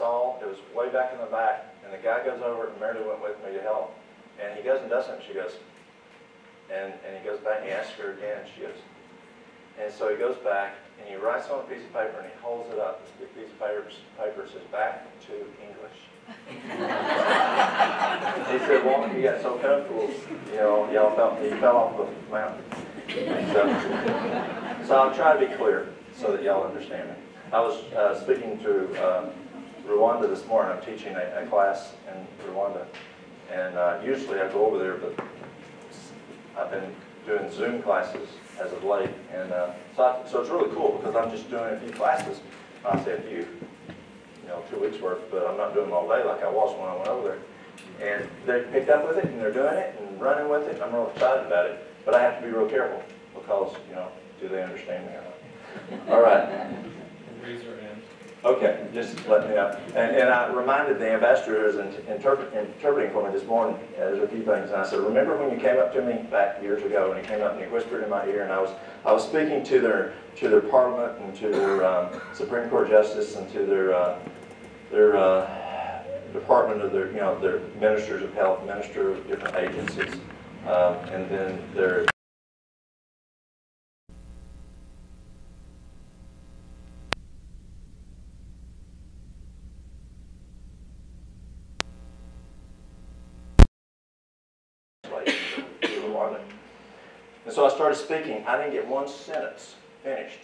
saw, it was way back in the back, and the guy goes over, and Mary went with me to help, and he goes and does something, she goes, and, and he goes back, and he asks her again, and she goes, and so he goes back, and he writes on a piece of paper, and he holds it up, this big piece of paper, paper says, back to English. he said, well, he got so comfortable, you know, y'all felt, he fell off the mountain. So, so I'll try to be clear so that y'all understand me. I was uh, speaking to uh, Rwanda this morning. I'm teaching a, a class in Rwanda, and uh, usually I go over there, but I've been doing Zoom classes as of late, and uh, so, I, so it's really cool because I'm just doing a few classes. I say a few, you know, two weeks worth, but I'm not doing them all day like I was when I went over there. And they picked up with it, and they're doing it and running with it. I'm real excited about it, but I have to be real careful because you know, do they understand me or not? All right. Okay, just let me know. And, and I reminded the ambassador who was interpret, interpreting for me this morning, there's a few things, and I said, remember when you came up to me back years ago, and you came up and you whispered in my ear, and I was, I was speaking to their, to their parliament and to their um, Supreme Court justice and to their, uh, their uh, department of their, you know, their ministers of health, minister of different agencies, um, and then their And so I started speaking. I didn't get one sentence finished.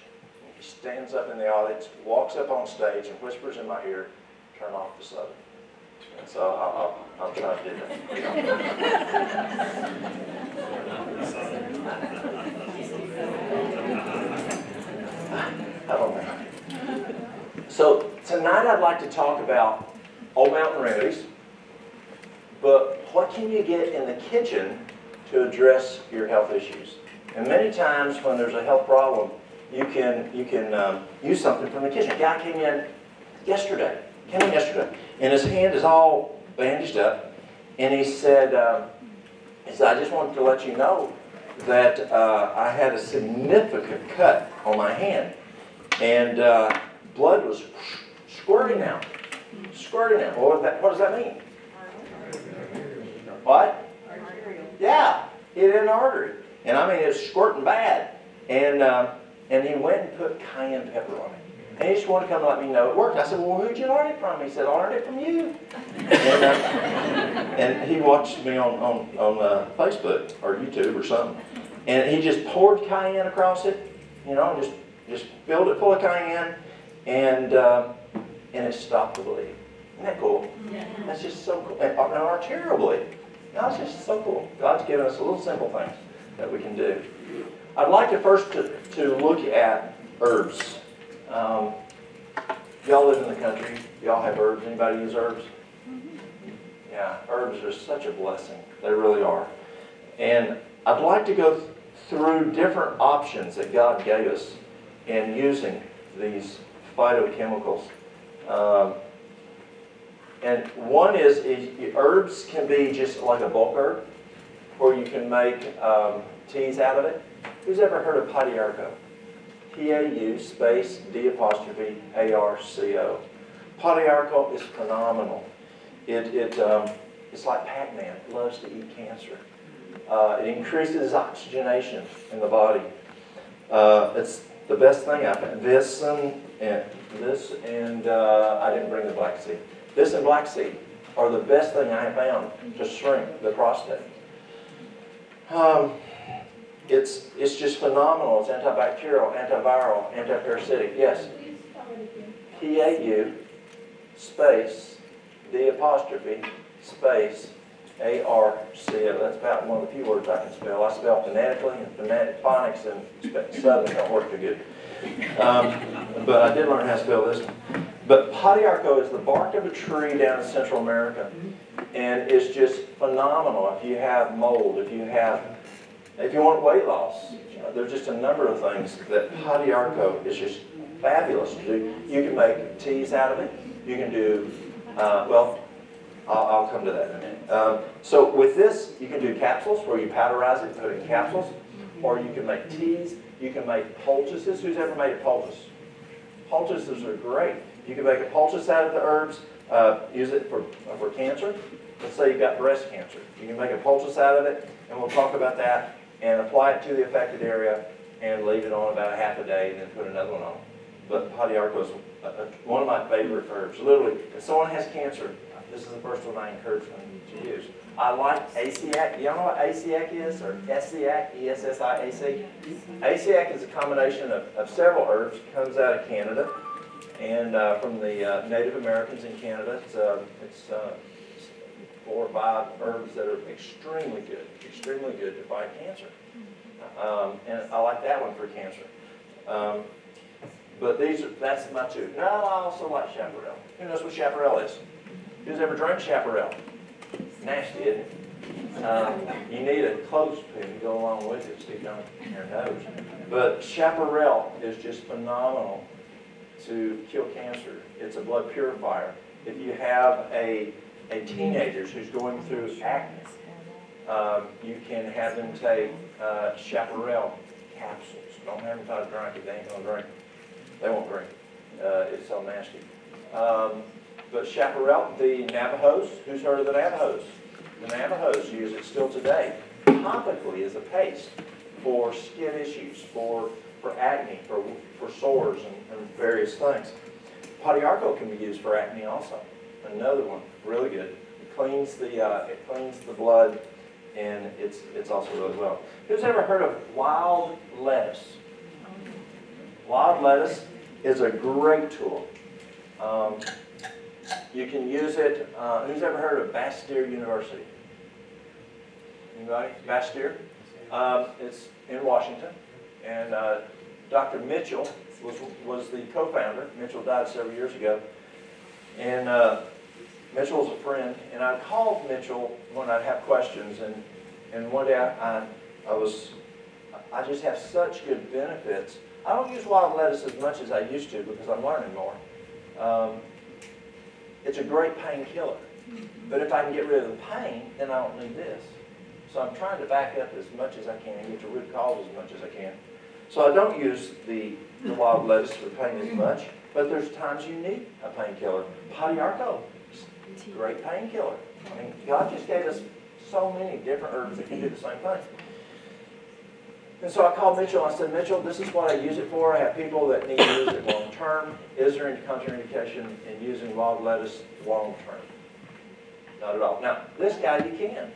He stands up in the audience, walks up on stage, and whispers in my ear, turn off the sub. And so I'll, I'll, I'll try to do that. I don't know. So tonight I'd like to talk about Old Mountain Remedies, but what can you get in the kitchen to address your health issues. And many times when there's a health problem, you can, you can um, use something from the kitchen. A guy came in yesterday, came in yesterday, and his hand is all bandaged up, and he said, um, he said, I just wanted to let you know that uh, I had a significant cut on my hand, and uh, blood was squirting out, squirting out. What, what does that mean? What? Yeah, hit an artery. And I mean, it was squirting bad. And, uh, and he went and put cayenne pepper on it. And he just wanted to come and let me know it worked. I said, well, who'd you learn it from? He said, I learned it from you. and, uh, and he watched me on, on, on uh, Facebook or YouTube or something. And he just poured cayenne across it, you know, just, just filled it full of cayenne, and, uh, and it stopped the bleeding. Isn't that cool? That's just so cool. And, and arterial bleeding. It's just so cool. God's given us a little simple things that we can do. I'd like to first to, to look at herbs. Um, y'all live in the country. Y'all have herbs. Anybody use herbs? Yeah, herbs are such a blessing. They really are. And I'd like to go th- through different options that God gave us in using these phytochemicals. Um, and one is, is, herbs can be just like a bulk herb, or you can make um, teas out of it. Who's ever heard of Pau-d'Arco? P-A-U space D apostrophe A-R-C-O. Pau-d'Arco is phenomenal. It, it, um, it's like Pac-Man. It loves to eat cancer. Uh, it increases oxygenation in the body. Uh, it's the best thing I've had. This and, and this and uh, I didn't bring the black seed. This and black seed are the best thing I found to shrink the prostate. Um, it's, it's just phenomenal. It's antibacterial, antiviral, antiparasitic. Yes? P-A-U space D apostrophe space A-R-C-O. That's about one of the few words I can spell. I spell phonetically and phonetic, phonics and southern don't work too good. Um, but I did learn how to spell this one. But Pau-d'Arco is the bark of a tree down in Central America. And it's just phenomenal if you have mold, if you have, if you want weight loss. There's just a number of things that Pau-d'Arco is just fabulous to do. You can make teas out of it. You can do, uh, well, I'll, I'll, come to that in a minute. Um, so with this, you can do capsules where you powderize it, and put it in capsules, or you can make teas. You can make poultices. Who's ever made a poultice? Poultices are great You can make a poultice out of the herbs, uh, use it for, for cancer. Let's say you've got breast cancer. You can make a poultice out of it, and we'll talk about that, and apply it to the affected area, and leave it on about a half a day, and then put another one on. But Pau-d'Arco is uh, uh, one of my favorite herbs. Literally, if someone has cancer, this is the first one I encourage them to use. I like Essiac. Y'all know what Essiac is, or SEAC, E-S-S-I-A-C? Essiac is a combination of, of several herbs. It comes out of Canada, and uh, from the uh, Native Americans in Canada. It's, uh, it's uh, four or five herbs that are extremely good, extremely good to fight cancer. Um, and I like that one for cancer. Um, but these are, that's my two. No, I also like chaparral. Who knows what chaparral is? Who's ever drank chaparral? Nasty, isn't it? Um, you need a clothespin to go along with it, stick on your nose. But chaparral is just phenomenal to kill cancer. It's a blood purifier. If you have a, a teenager who's going through acne, um, you can have them take uh, chaparral capsules. Don't have to drink it. They ain't gonna drink. They won't drink. Uh, it's so nasty. Um, but chaparral, the Navajos, who's heard of the Navajos? The Navajos use it still today, topically as a paste for skin issues, for, for acne, for, for sores and, and various things. Pau-d'Arco can be used for acne also. Another one, really good. It cleans the, uh, it cleans the blood and it's, it's also really well. Who's ever heard of wild lettuce? Wild lettuce is a great tool. Um, you can use it, uh, who's ever heard of Bastyr University? Anybody? Bastyr? Um, it's in Washington. And uh, Dr. Mitchell was, was the co-founder. Mitchell died several years ago. And uh, Mitchell was a friend, and I called Mitchell when I'd have questions, and, and one day I, I, I was, I just have such good benefits. I don't use wild lettuce as much as I used to because I'm learning more. Um, it's a great painkiller. But if I can get rid of the pain, then I don't need this. So I'm trying to back up as much as I can, and get to root cause as much as I can. So I don't use the, the wild lettuce for pain as much, but there's times you need a painkiller. Pau-d'Arco, great painkiller. I mean, God just gave us so many different herbs that can do the same thing. And so I called Mitchell. I said, Mitchell, this is what I use it for. I have people that need to use it long term. Is there any contraindication in using wild lettuce long term? Not at all. Now, this guy you can.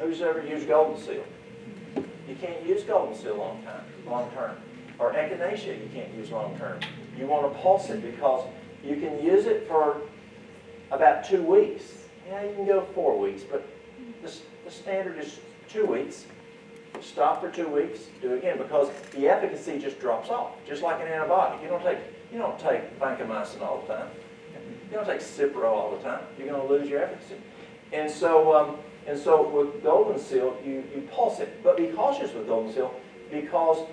Who's ever used golden seal? You can't use golden seal long time, long term. Or echinacea you can't use long term. You want to pulse it because you can use it for about two weeks. Yeah, you can go four weeks, but the, the standard is two weeks. Stop for two weeks, do it again, because the efficacy just drops off, just like an antibiotic. You don't take you don't take vancomycin all the time. You don't take Cipro all the time. You're going to lose your efficacy. And so, um, and so with golden seal, you, you pulse it. But be cautious with golden seal because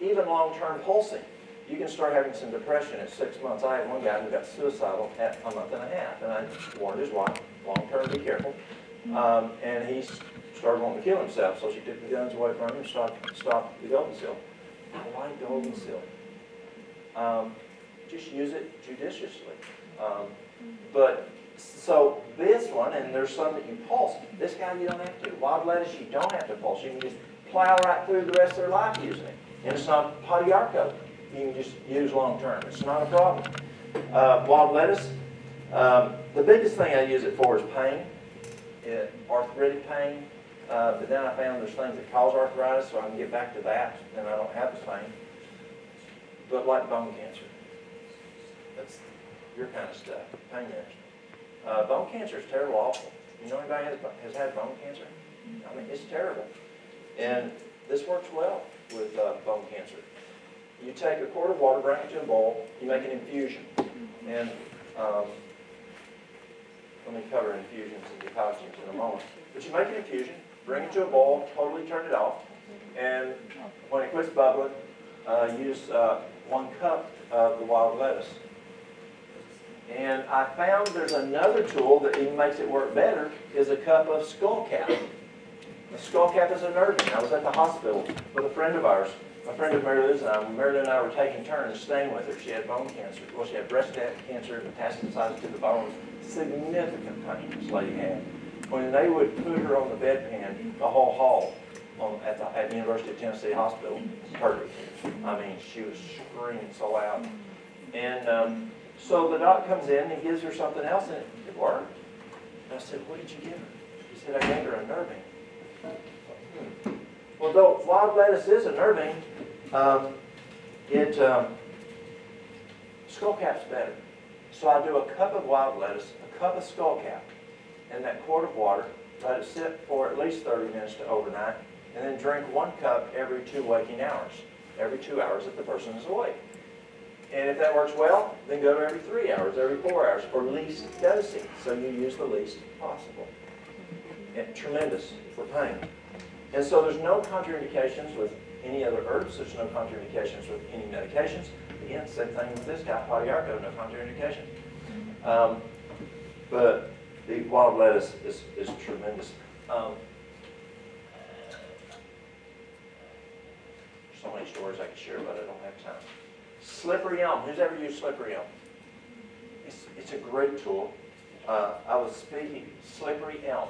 even long-term pulsing, you can start having some depression at six months. I had one guy who got suicidal at a month and a half, and I warned his wife, long-term, be careful. Um, and he started wanting to kill himself, so she took the guns away from him and stopped, stopped the golden seal. I like golden seal. Um, just use it judiciously. Um, but so this one, and there's some that you pulse. This guy you don't have to. Wild lettuce you don't have to pulse. You can just plow right through the rest of their life using it. And it's not Pau-d'Arco. You can just use long term. It's not a problem. Uh, wild lettuce. Um, the biggest thing I use it for is pain, it, arthritic pain. Uh, but then I found there's things that cause arthritis, so I can get back to that, and I don't have the pain. But like bone cancer, that's your kind of stuff, pain management. Uh, bone cancer is terrible, awful. You know anybody has, has had bone cancer? I mean, it's terrible. And this works well with uh, bone cancer. You take a quart of water, bring it to a boil, you make an infusion. And um, let me cover infusions and decoctions in a moment. But you make an infusion, bring it to a boil, totally turn it off, and when it quits bubbling, uh, use uh, one cup of the wild lettuce. And I found there's another tool that even makes it work better, is a cup of skullcap. The skull cap is unnerving. I was at the hospital with a friend of ours, a friend of Mary Lou's and I. Mary Lou and I were taking turns staying with her. She had bone cancer. Well, she had breast cancer, metastasized to the bones. Significant pain this lady had. When they would put her on the bedpan, the whole hall on, at, the, at the University of Tennessee Hospital heard it. I mean, she was screaming so loud. And um, so the doc comes in and he gives her something else, and it, it worked. And I said, what did you give her? He said, I gave her unnerving. Hmm. Well, though wild lettuce is unnerving, um, it um, skullcap's better. So I do a cup of wild lettuce, a cup of skullcap, and that quart of water. Let it sit for at least 30 minutes to overnight, and then drink one cup every two waking hours. Every two hours if the person is awake. And if that works well, then go to every three hours, every four hours, or least dosing. So you use the least possible. Tremendous for pain. And so there's no contraindications with any other herbs. There's no contraindications with any medications. Again, same thing with this guy, Pau-d'Arco, no contraindication. Um, but the wild lettuce is, is tremendous. Um, so many stories I could share, but I don't have time. Slippery elm. Who's ever used slippery elm? It's, it's a great tool. Uh, I was speaking, slippery elm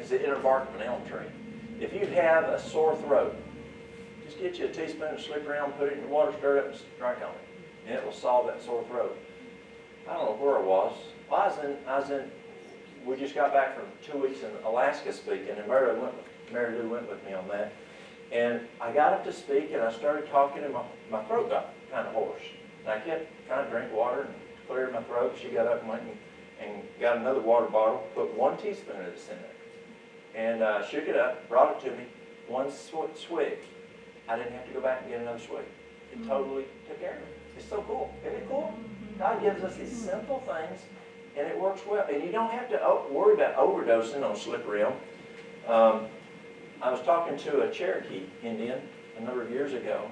is the inner bark of an elm tree. If you have a sore throat, just get you a teaspoon of slippery elm, put it in your water, stir it up, and drink on it, and it will solve that sore throat. I don't know where I was. Well, I was in, I was in, we just got back from two weeks in Alaska speaking, and Mary Lou went, Mary Lou went with me on that. And I got up to speak, and I started talking, and my, my throat got kind of hoarse. And I kept trying to drink water and clear my throat. She got up and went and, and got another water bottle, put one teaspoon of this in there, and uh, shook it up, brought it to me, one sw swig. I didn't have to go back and get another swig. It totally took care of it. It's so cool. Isn't it cool? God gives us these simple things, and it works well. And you don't have to worry about overdosing on slippery elm. Um, I was talking to a Cherokee Indian a number of years ago,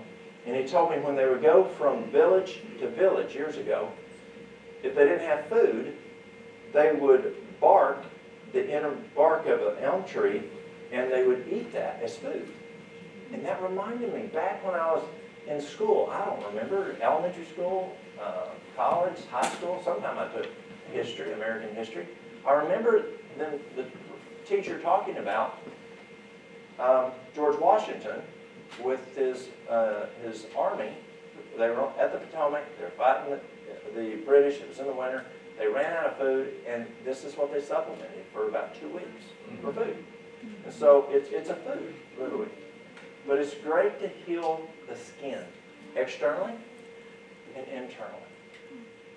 and he told me when they would go from village to village years ago, if they didn't have food, they would bark the inner bark of an elm tree, and they would eat that as food. And that reminded me, back when I was in school, I don't remember, elementary school, uh, college, high school, sometime I took history, American history. I remember the, the teacher talking about um, George Washington with his, uh, his army. They were at the Potomac, they were fighting the, the British, it was in the winter. They ran out of food, and this is what they supplemented for about two weeks mm-hmm. for food. Mm-hmm. And so it's, it's a food, literally. But it's great to heal the skin, externally and internally.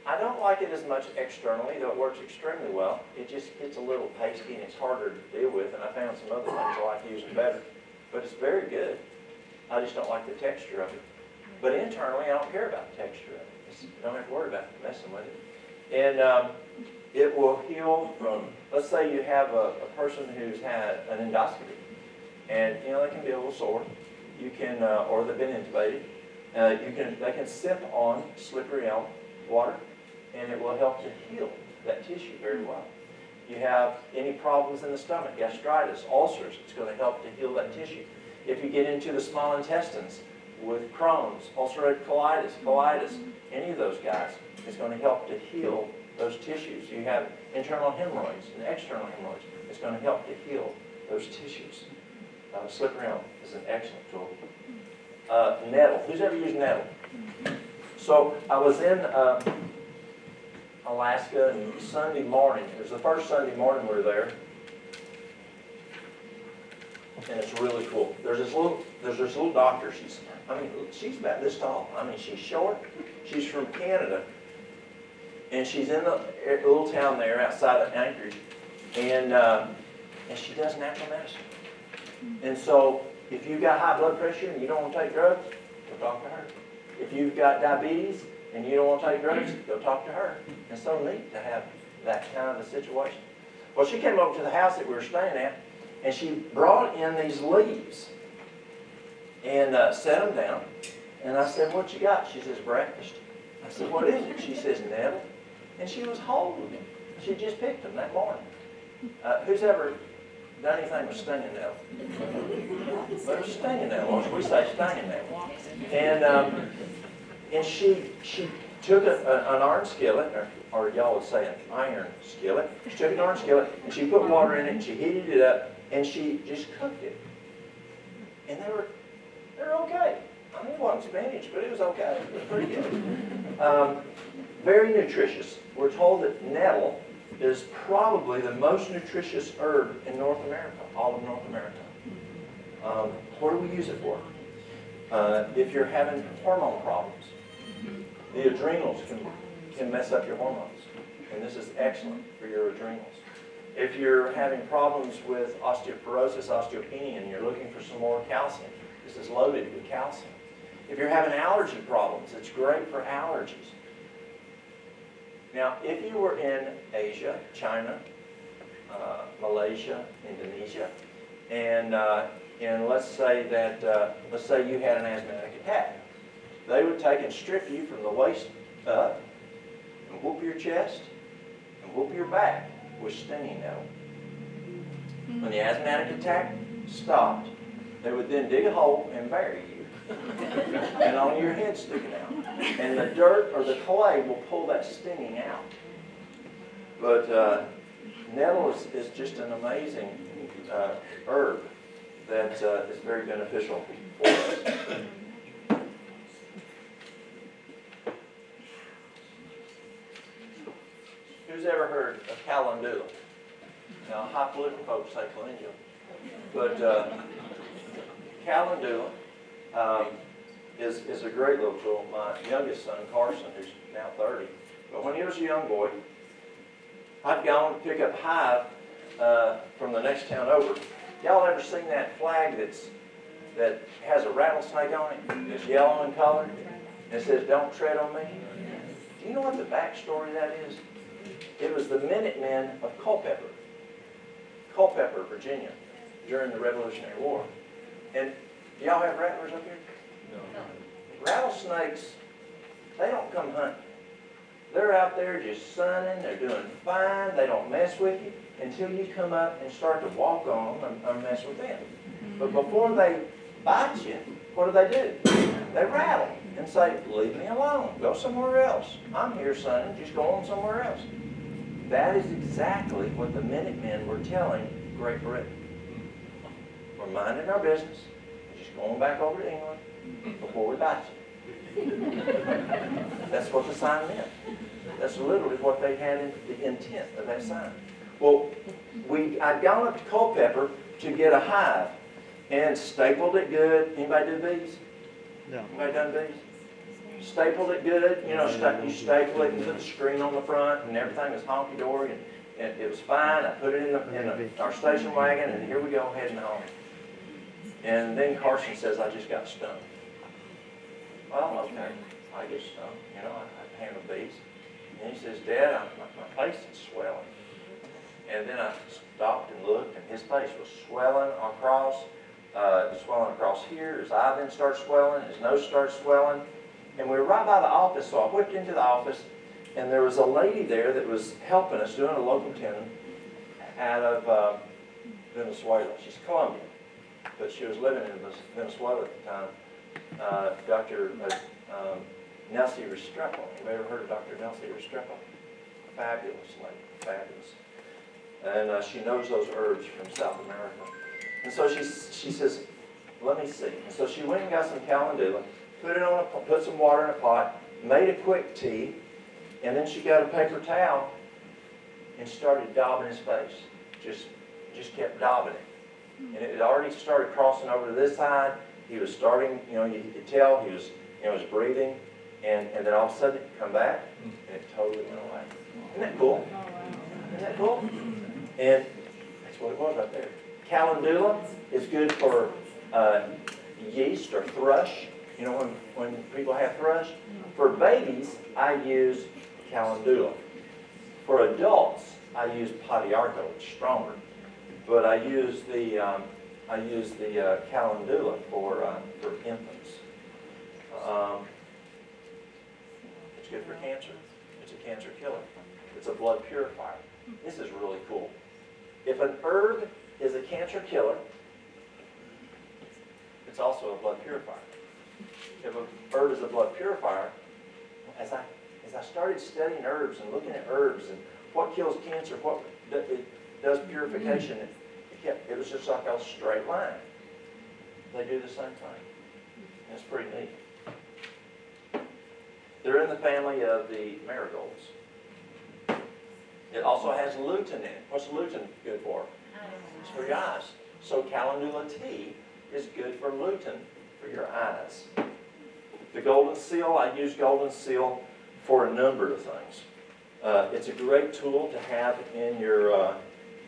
I don't like it as much externally, though it works extremely well. It just gets a little pasty and it's harder to deal with, and I found some other things I like using better. But it's very good. I just don't like the texture of it. But internally, I don't care about the texture of it. It's, you don't have to worry about messing with it. And um, it will heal from, let's say you have a, a, person who's had an endoscopy, and you know they can be a little sore. You can, uh, or they've been intubated. Uh, you can, they can sip on slippery elm water and it will help to heal that tissue very well. You have any problems in the stomach, gastritis, ulcers, it's going to help to heal that tissue. If you get into the small intestines with Crohn's, ulcerative colitis, colitis, any of those guys, it's going to help to heal those tissues. You have internal hemorrhoids and external hemorrhoids. It's going to help to heal those tissues. Uh, slippery elm is an excellent tool. Uh, nettle. Who's ever used nettle? So I was in uh, Alaska, and Sunday morning, it was the first Sunday morning we were there, and it's really cool. There's this little, there's this little doctor. She's, I mean, she's about this tall. I mean, she's short. She's from Canada, and she's in the little town there outside of Anchorage, and uh, and she does natural medicine. And so, if you've got high blood pressure and you don't want to take drugs, go talk to her. If you've got diabetes and you don't want to take drugs, go talk to her. It's so neat to have that kind of a situation. Well, she came over to the house that we were staying at, and she brought in these leaves and uh, set them down. And I said, what you got? She says, breakfast. I said, what is it? She says, nettle. And she was holding them. She just picked them that morning. Uh, who's ever done anything with stinging it was stinging nettle, we say stinging nettle. And, um, and she, she took a, a, an iron skillet, or, or y'all would say an iron skillet. She took an iron skillet and she put water in it and she heated it up and she just cooked it. And they were, they were okay. I mean, it wasn't spinach, but it was okay. It was pretty good. Um, very nutritious. We're told that nettle is probably the most nutritious herb in North America, all of North America. Um, what do we use it for? Uh, if you're having hormone problems, the adrenals can, can mess up your hormones. And this is excellent for your adrenals. If you're having problems with osteoporosis, osteopenia, and you're looking for some more calcium, this is loaded with calcium. If you're having allergy problems, it's great for allergies. Now, if you were in Asia, China, uh, Malaysia, Indonesia, and, uh, and let's say that, uh, let's say you had an asthmatic attack, they would take and strip you from the waist up and whoop your chest and whoop your back with stinging nettle. When the asthmatic attack stopped, they would then dig a hole and bury you. And on your head sticking out. And the dirt or the clay will pull that stinging out. But uh, nettle is, is just an amazing uh, herb that uh, is very beneficial for us. Who's ever heard of calendula? Now, highfalutin folks say calendula. But uh, calendula um, is, is a great little tool. My youngest son, Carson, who's now 30, but when he was a young boy, I'd gone to pick up hive uh, from the next town over. Y'all ever seen that flag that's that has a rattlesnake on it? It's yellow in color. And it says, don't tread on me. Do you know what the backstory that is? It was the Minutemen of Culpeper, Culpeper, Virginia, during the Revolutionary War. And do y'all have rattlers up here? No. Rattlesnakes, they don't come hunting. They're out there just sunning, they're doing fine, they don't mess with you until you come up and start to walk on them and, and mess with them. But mm-hmm. before they bite you, what do they do? They rattle and say, leave me alone, go somewhere else. I'm here sunning, just go on somewhere else. That is exactly what the Minutemen were telling Great Britain. We're minding our business, going back over to England before we bite you. That's what the sign meant. That's literally what they had in the intent of that sign. Well, we I'd gone up to Culpeper to get a hive and stapled it good. Anybody do bees? No. Anybody done bees? stapled it good, you know, sta you staple it and put the screen on the front and everything was honky-dory and, and it was fine. I put it in, the, in the, our station wagon and here we go heading home. And then Carson says, I just got stung. Well, okay, I get stung, you know, I, I handle bees. And he says, Dad, I, my, my face is swelling. And then I stopped and looked and his face was swelling across, uh, swelling across here. His eye then starts swelling, his nose starts swelling. And we were right by the office, so I whipped into the office, and there was a lady there that was helping us doing a locum tenens out of uh, Venezuela. She's Colombian, but she was living in Venezuela at the time. Uh, Dr. Uh, um, Nelsie Restrepo. Have you ever heard of Dr. Nelsie Restrepo? Fabulous lady, fabulous. And uh, she knows those herbs from South America. And so she, she says, let me see. And so she went and got some calendula put it on a, put some water in a pot, made a quick tea, and then she got a paper towel and started daubing his face. Just, just kept daubing it. And it had already started crossing over to this side. He was starting, you know, you could tell he was, you know, was breathing. And, and then all of a sudden it come back and it totally went away. Isn't that cool? Isn't that cool? And that's what it was right there. Calendula is good for uh, yeast or thrush. You know, when, when people have thrush? For babies, I use calendula. For adults, I use Pau-d'Arco. It's stronger. But I use the, um, I use the uh, calendula for, uh, for infants. Um, it's good for cancer. It's a cancer killer. It's a blood purifier. This is really cool. If an herb is a cancer killer. It's also a blood purifier. If a herb is a blood purifier, as I, as I started studying herbs and looking at herbs and what kills cancer, what does purification, kept, it was just like a straight line. They do the same thing. That's pretty neat. They're in the family of the marigolds. It also has lutein in it. What's lutein good for? It's for your eyes. So calendula tea is good for lutein for your eyes. The golden seal, I use golden seal for a number of things. Uh, it's a great tool to have in your uh,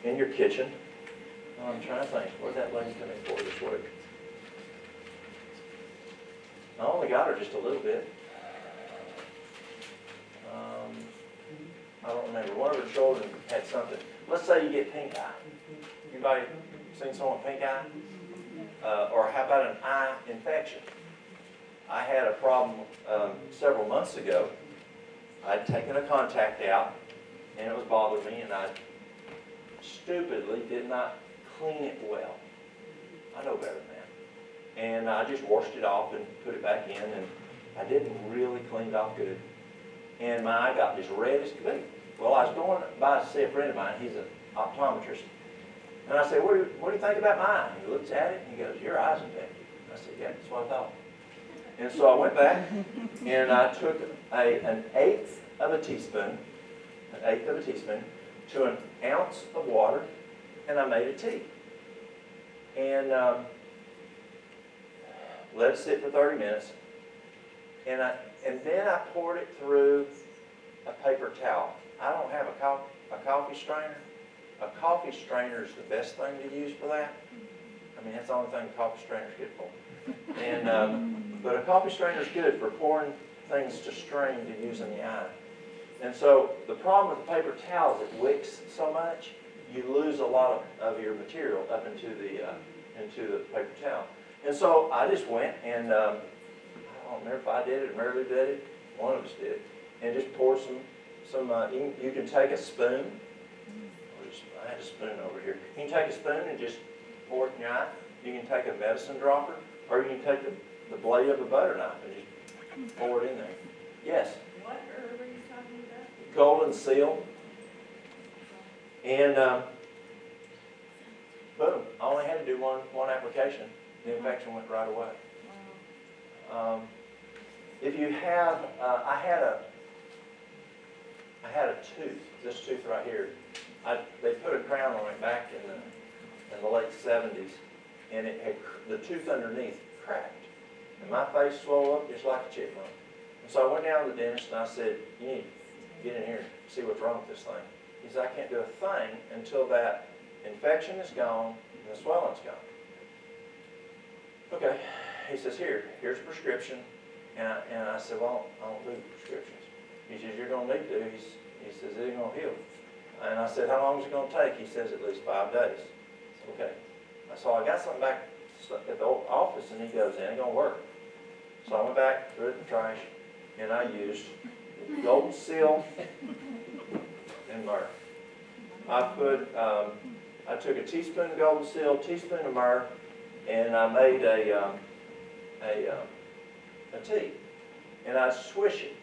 in your kitchen. Oh, I'm trying to think, what that lady coming for this week? I only got her just a little bit. Um, I don't remember. One of her children had something. Let's say you get pink eye. Anybody seen someone with pink eye? Uh, or how about an eye infection? I had a problem um, several months ago. I'd taken a contact out and it was bothering me and I stupidly did not clean it well. I know better than that. And I just washed it off and put it back in and I didn't really clean it off good. And my eye got as red as could be. Well, I was going by to see a friend of mine, he's an optometrist. And I said, what do, you, what do you think about my eye? He looks at it and he goes, your eye's infected. I said, yeah, that's what I thought. And so I went back and I took a, an eighth of a teaspoon, an eighth of a teaspoon, to an ounce of water, and I made a tea. And um, let it sit for 30 minutes. And, I, and then I poured it through a paper towel. I don't have a, co- a coffee strainer. A coffee strainer is the best thing to use for that. I mean, that's the only thing a coffee strainer is good for. And, um, but a coffee strainer is good for pouring things to strain to use in the eye. And so the problem with the paper towel is it wicks so much, you lose a lot of, of your material up into the, uh, into the paper towel. And so I just went and, um, I don't remember if I did it Mary did it, one of us did, and just poured some, some, uh, you, you can take a spoon, or just, I had a spoon over here. You can take a spoon and just pour it in your eye. You can take a medicine dropper, or you can take the, the blade of a butter knife and just pour it in there. Yes, What herb are you talking about? golden seal. And, um, boom, I only had to do one, one application. The infection went right away. Um, if you have, uh, I had a, I had a tooth, this tooth right here. I, they put a crown on it back in the, in the late seventies, and it had, the tooth underneath cracked. And my face swelled up just like a chipmunk. And so I went down to the dentist and I said, you need to get in here and see what's wrong with this thing. He said, I can't do a thing until that infection is gone and the swelling's gone. Okay, he says, here, here's a prescription. And I, and I said, well, I don't do prescriptions. He says, you're gonna need to. He's, he says, it ain't gonna heal. And I said, how long is it gonna take? He says, at least five days. Said, okay. So I got something back at the office and he goes, it ain't gonna work. So I went back, threw it in the trash, and I used golden seal and myrrh. I put, um, I took a teaspoon of golden seal, teaspoon of myrrh, and I made a, um, a, um, a tea. And I swish it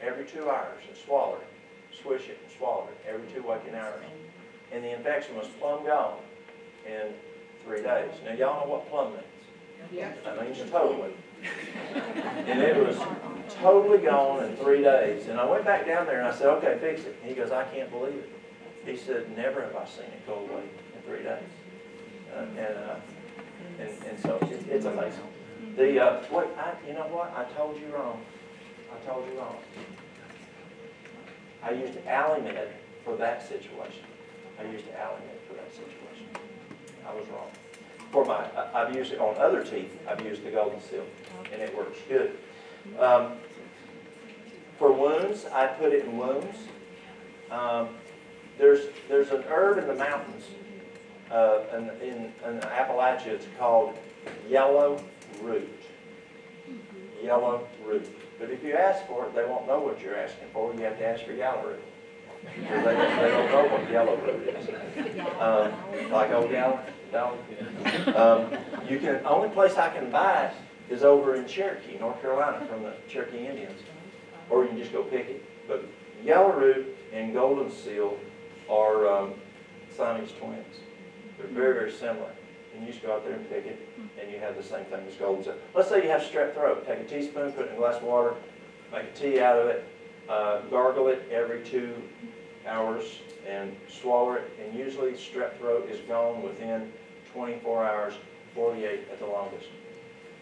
every two hours and swallow it. Swish it and swallow it every two waking hours. And the infection was plumb gone in three days. Now, y'all know what plumb means. Yeah. That means totally. And it was totally gone in three days. And I went back down there and I said, okay, fix it. And he goes, I can't believe it. He said, never have I seen it go away in three days. Uh, and, uh, and, and so it's, it's amazing. The, uh, what, I, you know what? I told you wrong. I told you wrong. I used Alimed for that situation. I used Alimed for that situation. I was wrong. For my, I've used it on other teeth, I've used the golden seal, and it works good. Um, For wounds, I put it in wounds. Um, There's, there's an herb in the mountains, uh, in, in, in Appalachia, it's called yellow root. Yellow root. But if you ask for it, they won't know what you're asking for, you have to ask for yellow root. Because they, they don't know what yellow root is. Um, like old dog. Um, you can, only place I can buy it is over in Cherokee, North Carolina, from the Cherokee Indians. Or you can just go pick it. But yellow root and golden seal are, um, Siamese twins. They're very, very similar. And you just go out there and pick it, and you have the same thing as golden seal. Let's say you have strep throat. Take a teaspoon, put it in a glass of water, make a tea out of it, uh, gargle it every two hours, and swallow it. And usually strep throat is gone within 24 hours, 48 at the longest.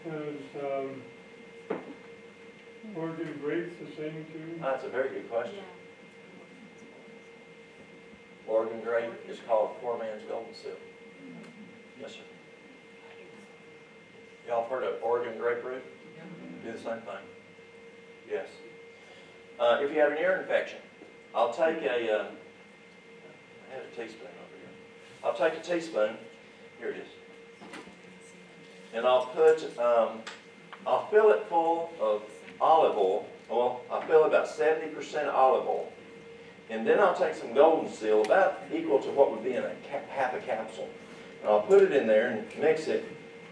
Is, um, Oregon grapes the same too? That's a very good question. Oregon grape is called poor man's golden seal. Yes, sir. Y'all heard of Oregon grape root? Do the same thing. Yes. Uh, if you have an ear infection, I'll take a, uh, I have a teaspoon over here. I'll take a teaspoon, here it is. And I'll put, um, I'll fill it full of olive oil. Well, I'll fill about seventy percent olive oil. And then I'll take some golden seal, about equal to what would be in a ca- half a capsule. And I'll put it in there and mix it.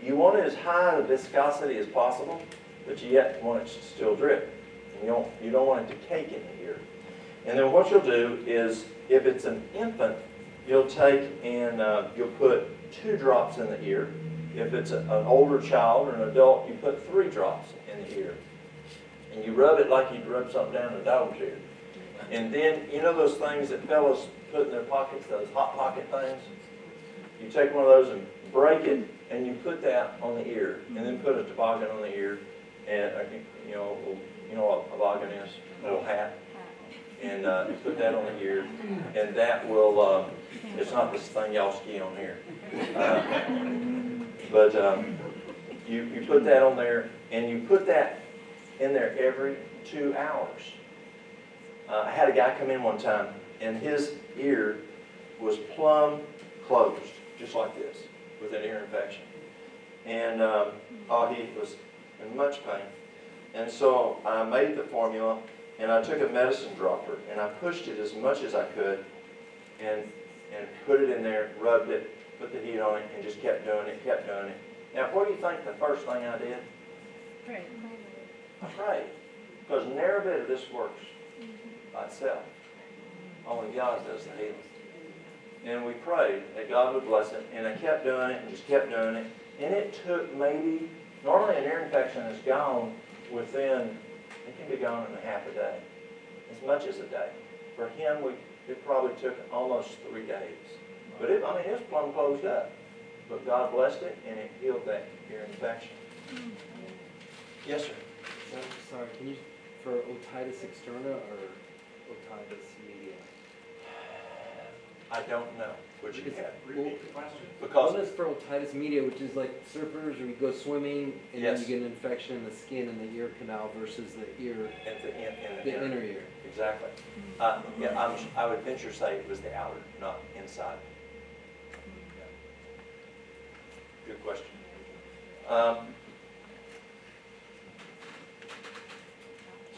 You want it as high a viscosity as possible, but you yet want it to still drip. And you don't, you don't want it to cake in ear. And then what you'll do is, if it's an infant, you'll take and uh, you'll put two drops in the ear. If it's a- an older child or an adult, you put three drops in the ear. And you rub it like you'd rub something down a dog's ear. And then, you know those things that fellas put in their pockets, those hot pocket things? You take one of those and break it, and you put that on the ear, and then put a toboggan on the ear, and, uh, you know, you know what a toboggan is? A little hat. And, uh, put that on ear, and that will, uh, it's not this thing y'all ski on here. Uh, But, um, you, you put that on there, and you put that in there every two hours. Uh, I had a guy come in one time, and his ear was plumb closed, just like this, with an ear infection. And um, oh, he was in much pain. And so I made the formula, and I took a medicine dropper, and I pushed it as much as I could, and and put it in there, rubbed it, put the heat on it, and just kept doing it, kept doing it. Now, what do you think the first thing I did? I prayed. Because never a bit of this works by itself. Only God does the healing. And we prayed that God would bless it, and I kept doing it and just kept doing it. And it took maybe, normally an ear infection is gone within, be gone in a half a day, as much as a day. For him, we, it probably took almost three days. But it, I mean, it was plumb closed up. But God blessed it, and it healed that ear infection. Yes, sir. So, Sorry, can you, for otitis externa or otitis media? I don't know which you Because- have. well, Because One is for otitis media, which is like surfers or you go swimming and then Yes. you get an infection in the skin and the ear canal versus the ear, at the, in, in the the inner ear. Exactly. Uh, yeah, I'm, I would venture say it was the outer, not inside. Good question. Um,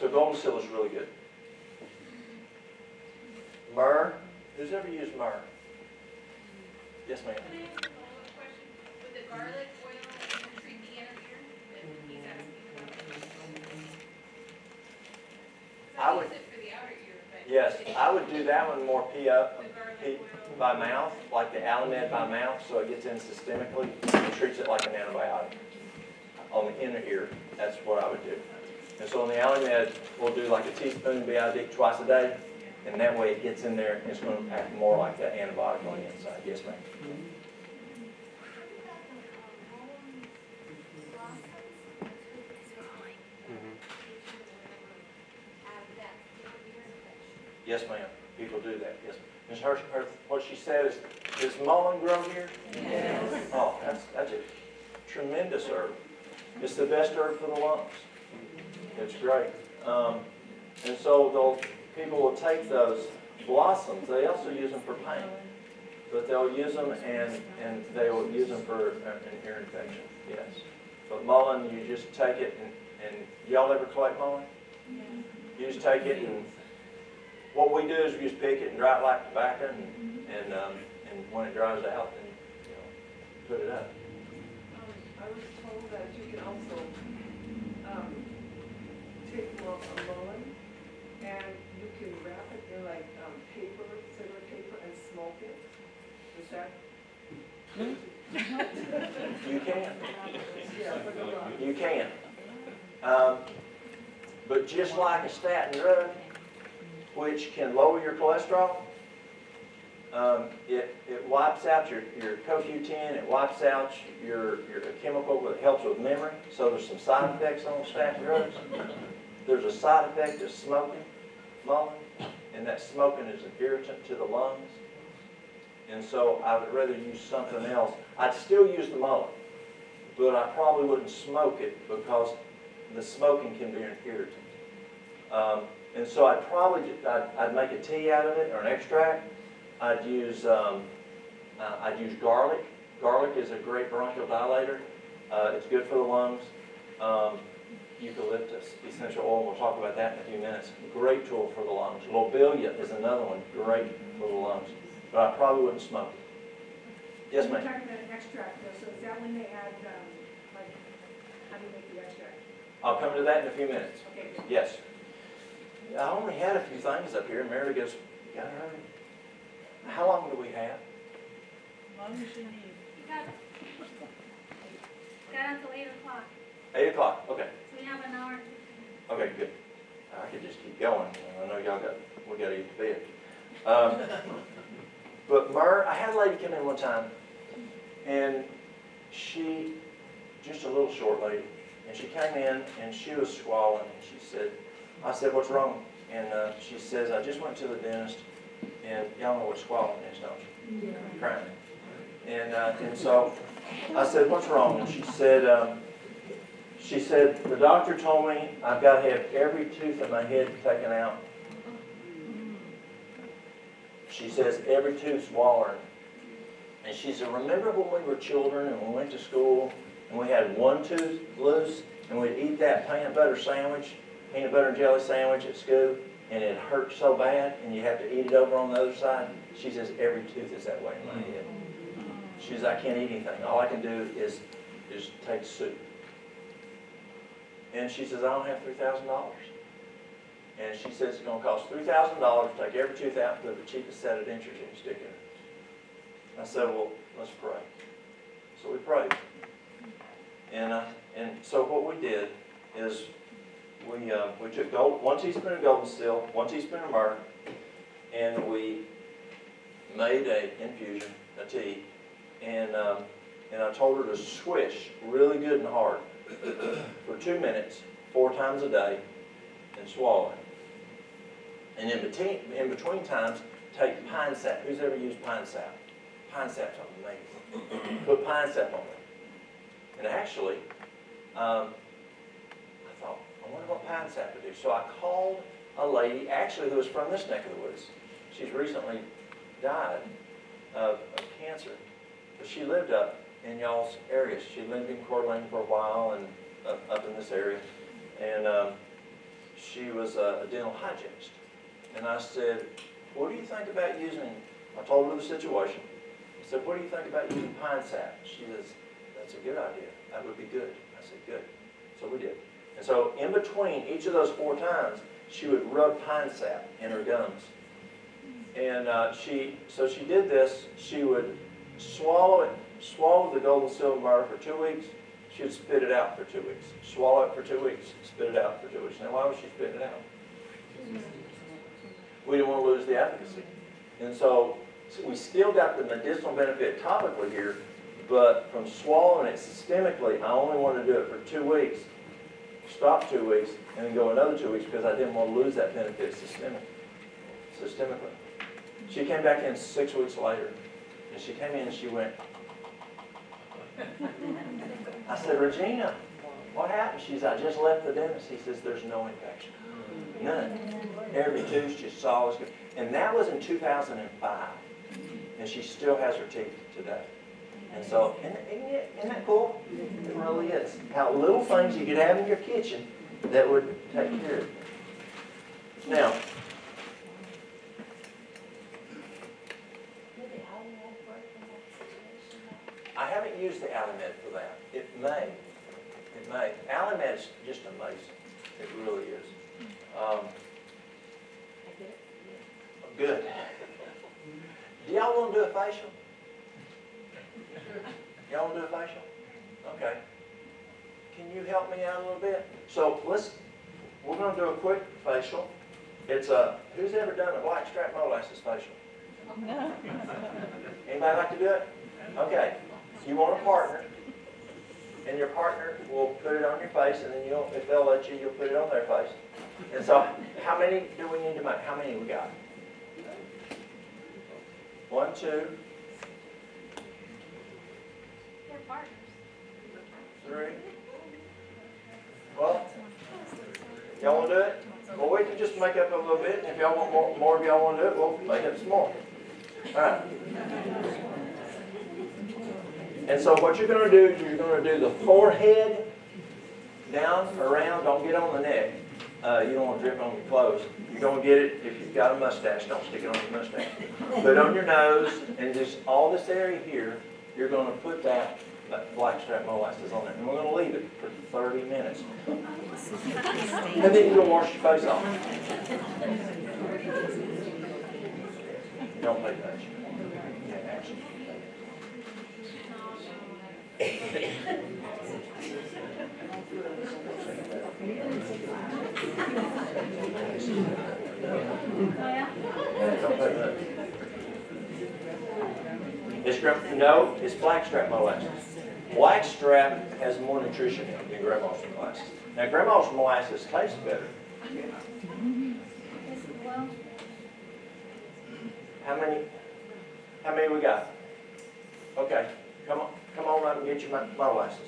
so golden seal is really good. Myrrh, who's ever used myrrh? Yes, ma'am. Can I ask a question? With the garlic oil and treat the inner ear he's asking about? I I would- for the outer ear, but. Yes, I would do that one more pee up, pee by mouth, like the Alamed by mouth, so it gets in systemically and treats it like an antibiotic. On the inner ear, that's what I would do. And so on the Alamed, we'll do like a teaspoon BID twice a day, and that way it gets in there, and it's gonna act more like that antibiotic on the inside. Yes, ma'am? Yes, ma'am. People do that, yes. Ms. Hirsch, her, what she said is, does mullein grow here? Yes. Oh, that's, that's a tremendous herb. It's the best herb for the lungs. It's great. Um, and so they'll, people will take those blossoms, they also use them for pain. But they'll use them and, and they will use them for uh, an ear infection, yes. But mullein, you just take it and, and y'all ever collect mullein? You just take it and what we do is we just pick it and dry it like tobacco and, and, um, and when it dries out, then, you know, put it up. Um, I was told that you can also, um, take mo- a mullein and you can wrap it in like, um, paper, cigarette paper and smoke it. Is that? You can. You can. Um, but just like a statin drug, which can lower your cholesterol, um, it, it wipes out your, your CoQ10, it wipes out your, your chemical that helps with memory. So there's some side effects on statin drugs. There's a side effect of smoking, mullein, and that smoking is an irritant to the lungs. And so I would rather use something else. I'd still use the mullein, but I probably wouldn't smoke it because the smoking can be an irritant. Um, and so I'd probably, I'd, I'd make a tea out of it or an extract. I'd use, um, uh, I'd use garlic. Garlic is a great bronchial dilator. Uh, it's good for the lungs. Um, eucalyptus essential oil, we'll talk about that in a few minutes. Great tool for the lungs. Lobelia is another one, great for the lungs. But I probably wouldn't smoke it. Yes, You're talking about an extract though, so is that when they add, um, like, how do you make the extract? I'll come to that in a few minutes. Okay. Yes. I only had a few things up here. Mary goes, "You got it already?" How long do we have? Long as you need. You got, got until eight o'clock, Eight o'clock, okay. Have an hour. Okay, good. I could just keep going. I know y'all got, we gotta eat the bed. Um, But Myrrh, I had a lady come in one time, and she, just a little short lady, and she came in and she was squalling, and she said, I said, what's wrong? And uh, she says, I just went to the dentist, and y'all know what squalling is, don't you? Crying. And, uh, and so I said, what's wrong? And she said, um, she said, the doctor told me I've got to have every tooth in my head taken out. She says, every tooth's swallowed. And she said, remember when we were children and we went to school and we had one tooth loose and we'd eat that peanut butter sandwich, peanut butter and jelly sandwich at school and it hurt so bad and you have to eat it over on the other side? She says, every tooth is that way in my head. She says, I can't eat anything. All I can do is, is take soup. And she says, I don't have three thousand dollars. And she says, it's gonna cost three thousand dollars to take every tooth out, put the cheapest set of dentures in, stick in. I said, well, let's pray. So we prayed. And, uh, and so what we did is, we, uh, we took gold, one teaspoon of golden seal, one teaspoon of myrrh, and we made a infusion, a tea, and, um, and I told her to swish really good and hard for two minutes, four times a day, and swallow it. And in between, in between times, take pine sap. Who's ever used pine sap? Pine sap's amazing. Put pine sap on it. And actually, um, I thought, I wonder what pine sap would do. So I called a lady, actually, who was from this neck of the woods. She's recently died of, of cancer. But she lived up in y'all's area. She lived in Coeur d'Alene for a while and up, up in this area. And um, she was a, a dental hygienist. And I said, what do you think about using, I told her the situation. I said, what do you think about using pine sap? She says, that's a good idea. That would be good. I said, good. So we did. And so in between each of those four times, she would rub pine sap in her gums. And uh, she, so she did this. She would swallow it, swallow the golden silver myrrh for two weeks. She would spit it out for two weeks. Swallow it for two weeks, spit it out for two weeks. Now, why was she spitting it out? We didn't want to lose the efficacy. And so, so we still got the medicinal benefit topically here, but from swallowing it systemically, I only wanted to do it for two weeks, stop two weeks, and then go another two weeks because I didn't want to lose that benefit systemic, systemically. She came back in six weeks later, and she came in and she went, I said, Regina, what happened? She said, I just left the dentist. He says, there's no infection. None. Every tooth just saw. And that was in 2005. And she still has her teeth today. And so, isn't, isn't, it, isn't that cool? It really is. How little things you could have in your kitchen that would take care of it. Now, use the Alamed for that. It may. It may. Alamed's just amazing. It really is. Um, Good. Do y'all want to do a facial? Y'all want to do a facial? Okay. Can you help me out a little bit? So let's, we're gonna do a quick facial. It's a, who's ever done a black strap molasses facial? Anybody like to do it? Okay. You want a partner, and your partner will put it on your face, and then you'll, if they'll let you, you'll put it on their face. And so, how many do we need to make? How many we got? One, two, They're partners. three. Well, y'all wanna do it? Well, we can just make up a little bit, and if y'all want more, more of y'all wanna do it, we'll make up some more. Alright. And so what you're gonna do, is you're gonna do the forehead down, around, don't get on the neck. Uh, you don't wanna drip on your clothes. You're gonna get it, if you've got a mustache, don't stick it on your mustache. Put on your nose, and just all this area here, you're gonna put that, that blackstrap molasses on there. And we're gonna leave it for thirty minutes. And then you're gonna wash your face off. Don't play much. Yeah, action. Gra- no, it's blackstrap molasses. Blackstrap has more nutrition than grandma's molasses. Now, grandma's molasses tastes better. How many, how many we got? Okay, come on, come on up and get your molasses.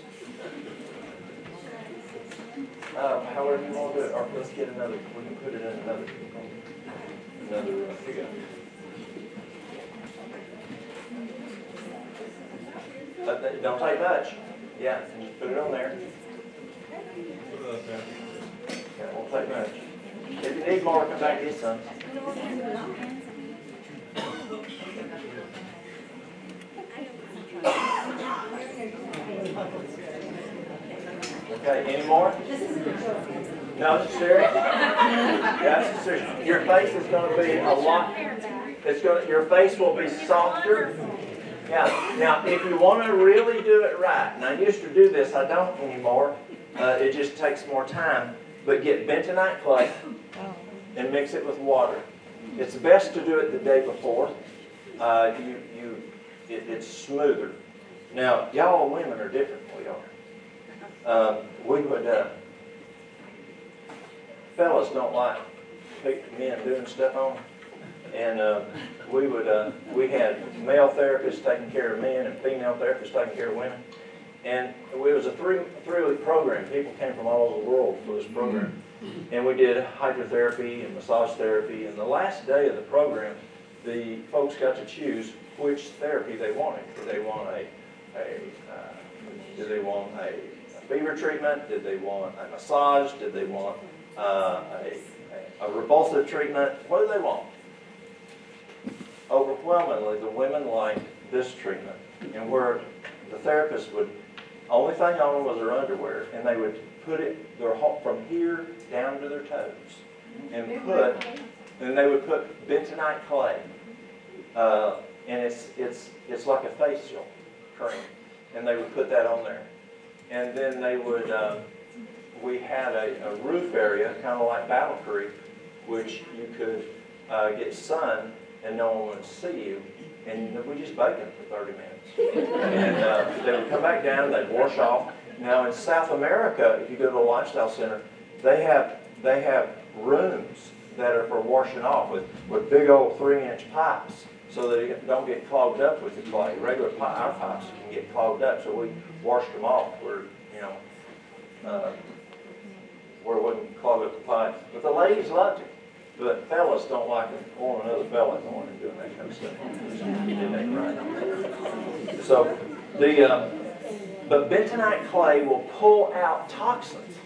Uh, however you want to do it, or let's get another, we can put it in another, another uh. But that- don't take much, yeah, and just put it on there. Yeah, won't take much. If you need more, come back and get some. Okay, any more? No, serious? This serious. Your face is gonna be a lot, it's gonna, your face will be softer. Yeah, now, if you wanna really do it right, and I used to do this, I don't anymore, uh, it just takes more time, but get bentonite clay and mix it with water. It's best to do it the day before. Uh, you, you, it, it's smoother. Now, y'all women are different we are. Um, we would, uh, fellas don't like men doing stuff on them. And, uh, we would, uh, we had male therapists taking care of men and female therapists taking care of women. And it was a three, three-week program. People came from all over the world for this program. And we did hydrotherapy and massage therapy. And the last day of the program, the folks got to choose which therapy they wanted. Did they want a, a, uh, did they want a fever treatment? Did they want a massage? Did they want, uh, a, a revulsive treatment? What do they want? Overwhelmingly, the women liked this treatment. And where the therapist would, only thing on them was their underwear, and they would put it, their from here down to their toes. And put, and they would put bentonite clay. Uh, and it's, it's, it's like a facial cream. And they would put that on there. And then they would, um, we had a, a roof area, kind of like Battle Creek, which you could, uh, get sun and no one would see you. And we just baked them for thirty minutes. And, uh, they would come back down, they'd wash off. Now in South America, if you go to the lifestyle center, they have, they have rooms that are for washing off with, with big old three-inch pipes so that it don't get clogged up with the clay. Regular pi, our pipes can get clogged up, so we washed them off where, you know, uh, where it wouldn't clog up the pipe. But the ladies loved it. But fellas don't like it, or another fella going and doing that kind of stuff. So, the, uh, but bentonite clay will pull out toxins.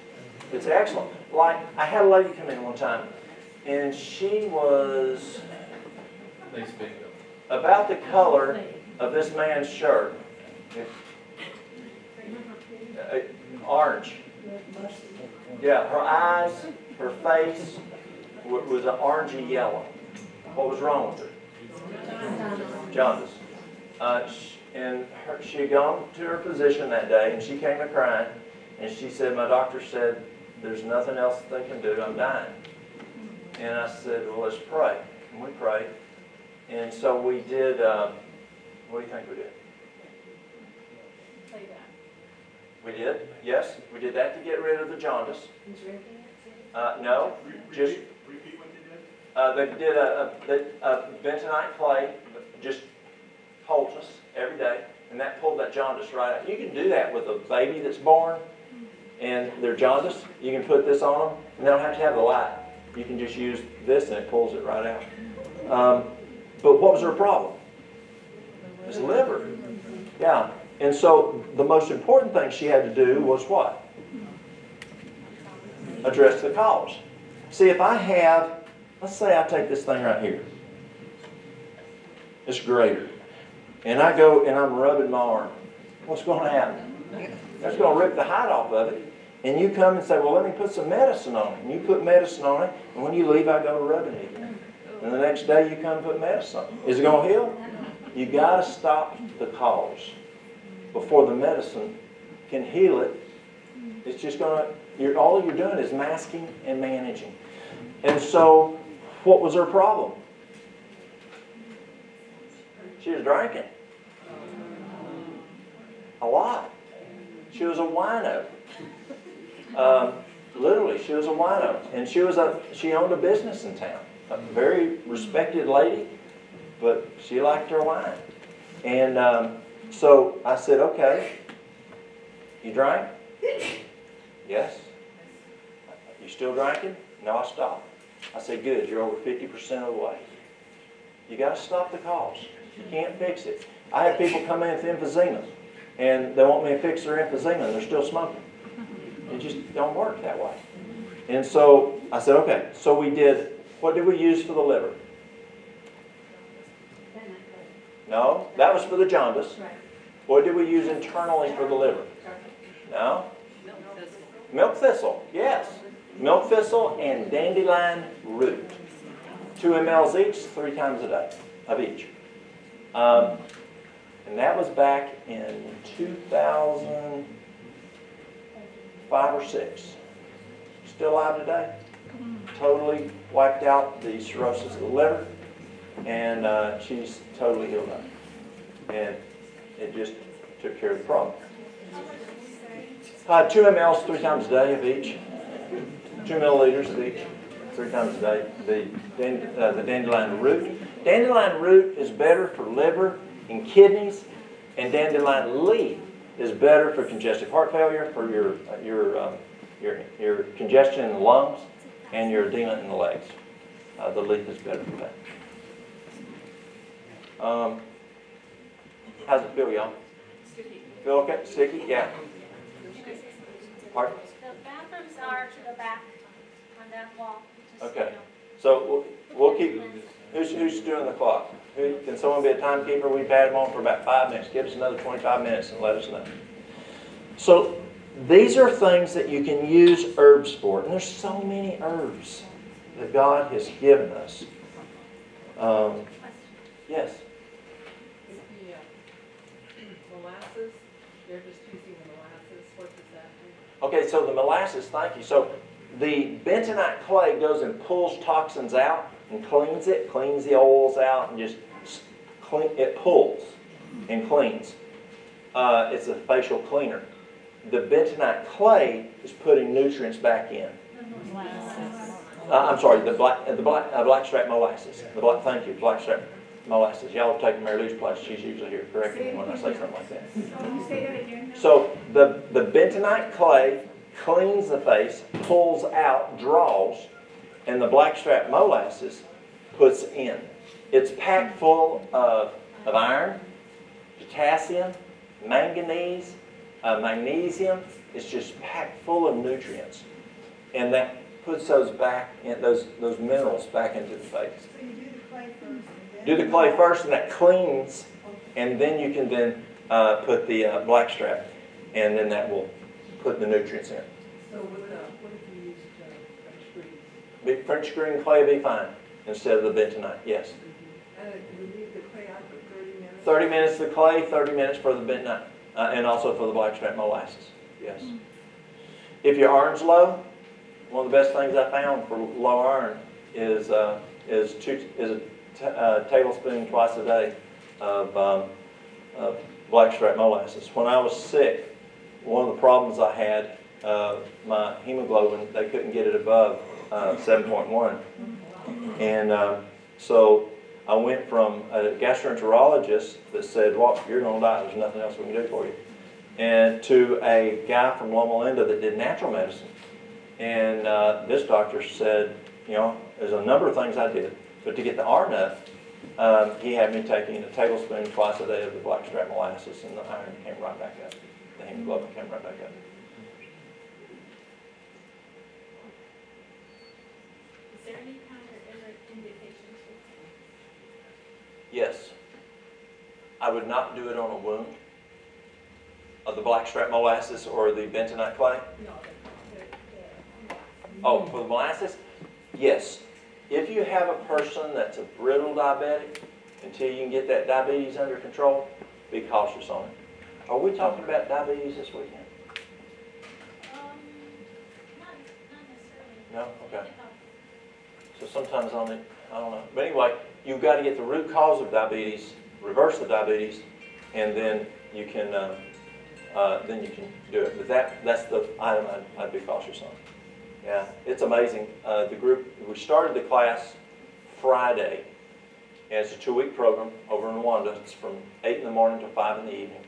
It's excellent. Like, I had a lady come in one time, and she was They speak about the color of this man's shirt. Uh, orange. Yeah, her eyes, her face wa- was an orangey yellow. What was wrong with her? Jaundice. Uh, and her, she had gone to her physician that day, and she came a crying, and she said, "My doctor said there's nothing else they can do. I'm dying." And I said, "Well, let's pray." And we prayed, and so we did. Uh, what do you think we did? Play that. We did, yes, we did that to get rid of the jaundice. Uh, no, just, Repeat what you did? uh, they did a, a, a bentonite clay, just poultice every day, and that pulled that jaundice right out. You can do that with a baby that's born, and they're jaundice, you can put this on them, and they don't have to have the light. You can just use this and it pulls it right out. Um, but what was her problem? It's liver. Yeah, and so the most important thing she had to do was what? Address the cause. See, if I have, let's say I take this thing right here, it's grater, and I go and I'm rubbing my arm, what's going to happen? That's going to rip the hide off of it. And you come and say, well, let me put some medicine on it. And you put medicine on it, and when you leave, I go to rubbing it again. And the next day, you come put medicine Is it going to heal? You got to stop the cause before the medicine can heal it. It's just going to, you're, all you're doing is masking and managing. And so, what was her problem? She was drinking. A lot. She was a wino. Um, literally, she was a wino. And she was a, she owned a business in town. A very respected lady, but she liked her wine. And um, so I said, okay, you drank? Yes. You still drinking? No, I stopped. I said, good, you're over 50% of the way. You got to stop the cause. You can't fix it. I have people come in with emphysema, and they want me to fix their emphysema, and they're still smoking. It just don't work that way. And so I said, okay. So we did. What did we use for the liver? No, that was for the jaundice. What did we use internally for the liver? No. Milk thistle, yes. Milk thistle and dandelion root. Two mLs each, three times a day of each. Um, and that was back in 2005 or 6. Still alive today. Totally wiped out the cirrhosis of the liver, and uh, she's totally healed up. And it just took care of the problem. Uh, two mLs three times a day of each. Two milliliters of each, three times a day. The, uh, the dandelion root. Dandelion root is better for liver and kidneys, and dandelion leaf is better for congestive heart failure, for your uh, your um, your your congestion in the lungs, and your edema in the legs. Uh, the leaf is better for that. Um, how's it feel, y'all? Feel okay? Sticky? Yeah. Pardon? The bathrooms are to the back on that wall. Okay. So we'll, we'll keep, who's, who's doing the clock? Who, can someone be a timekeeper? We've had them on for about five minutes. Give us another 25 minutes and let us know. So these are things that you can use herbs for. And there's so many herbs that God has given us. Um, yes. The uh, molasses, they're just using the molasses, what does that do? Okay, so the molasses, thank you. So the bentonite clay goes and pulls toxins out and cleans it, cleans the oils out, and just clean. It pulls and cleans. Uh, it's a facial cleaner. The bentonite clay is putting nutrients back in. Uh, I'm sorry, the black, uh, the black, uh, blackstrap molasses. The black, thank you, blackstrap molasses. Y'all have taken Mary Lou's place. She's usually here correcting me when I say something like that. So the, the bentonite clay cleans the face, pulls out, draws, and the blackstrap molasses puts in. It's packed full of, of iron, potassium, manganese, uh, magnesium. is just packed full of nutrients. And that puts those back, in, those, those minerals back into the face. So you do the clay first and then? Do the clay first, and that cleans, and then you can then uh, put the uh, black strap, and then that will put the nutrients in. So with the, what if you used, uh, French? Big French green clay would be fine instead of the bentonite, yes. And it- you leave the clay out for thirty minutes? 30 minutes for the clay, 30 minutes for the bentonite, uh, and also for the blackstrap molasses, yes. If your iron's low, one of the best things I found for low iron is, uh, is two, is a t- uh, tablespoon twice a day of, um, of blackstrap molasses. When I was sick, one of the problems I had, uh, my hemoglobin, they couldn't get it above, uh, 7.1. And, um, so I went from a gastroenterologist that said, well, you're gonna die, there's nothing else we can do for you. And to a guy from Loma Linda that did natural medicine. And, uh, this doctor said, you know, there's a number of things I did, but to get the up, um, he had me taking a tablespoon twice a day of the blackstrap molasses and the iron came right back up. The hemoglobin came right back up. Is there any Yes. I would not do it on a wound of the blackstrap molasses or the bentonite clay. No, the, the, the. Oh, for the molasses? Yes. If you have a person that's a brittle diabetic, until you can get that diabetes under control, be cautious on it. Are we talking about diabetes this weekend? Um, not, not necessarily. No? Okay. So sometimes on it, I don't know. But anyway, you've got to get the root cause of diabetes, reverse the diabetes, and then you can, um, uh, then you can do it. But that, that's the item I'd, I'd be cautious on. Yeah, it's amazing. Uh, the group, we started the class Friday, and it's a two-week program over in Rwanda. It's from eight in the morning to five in the evening.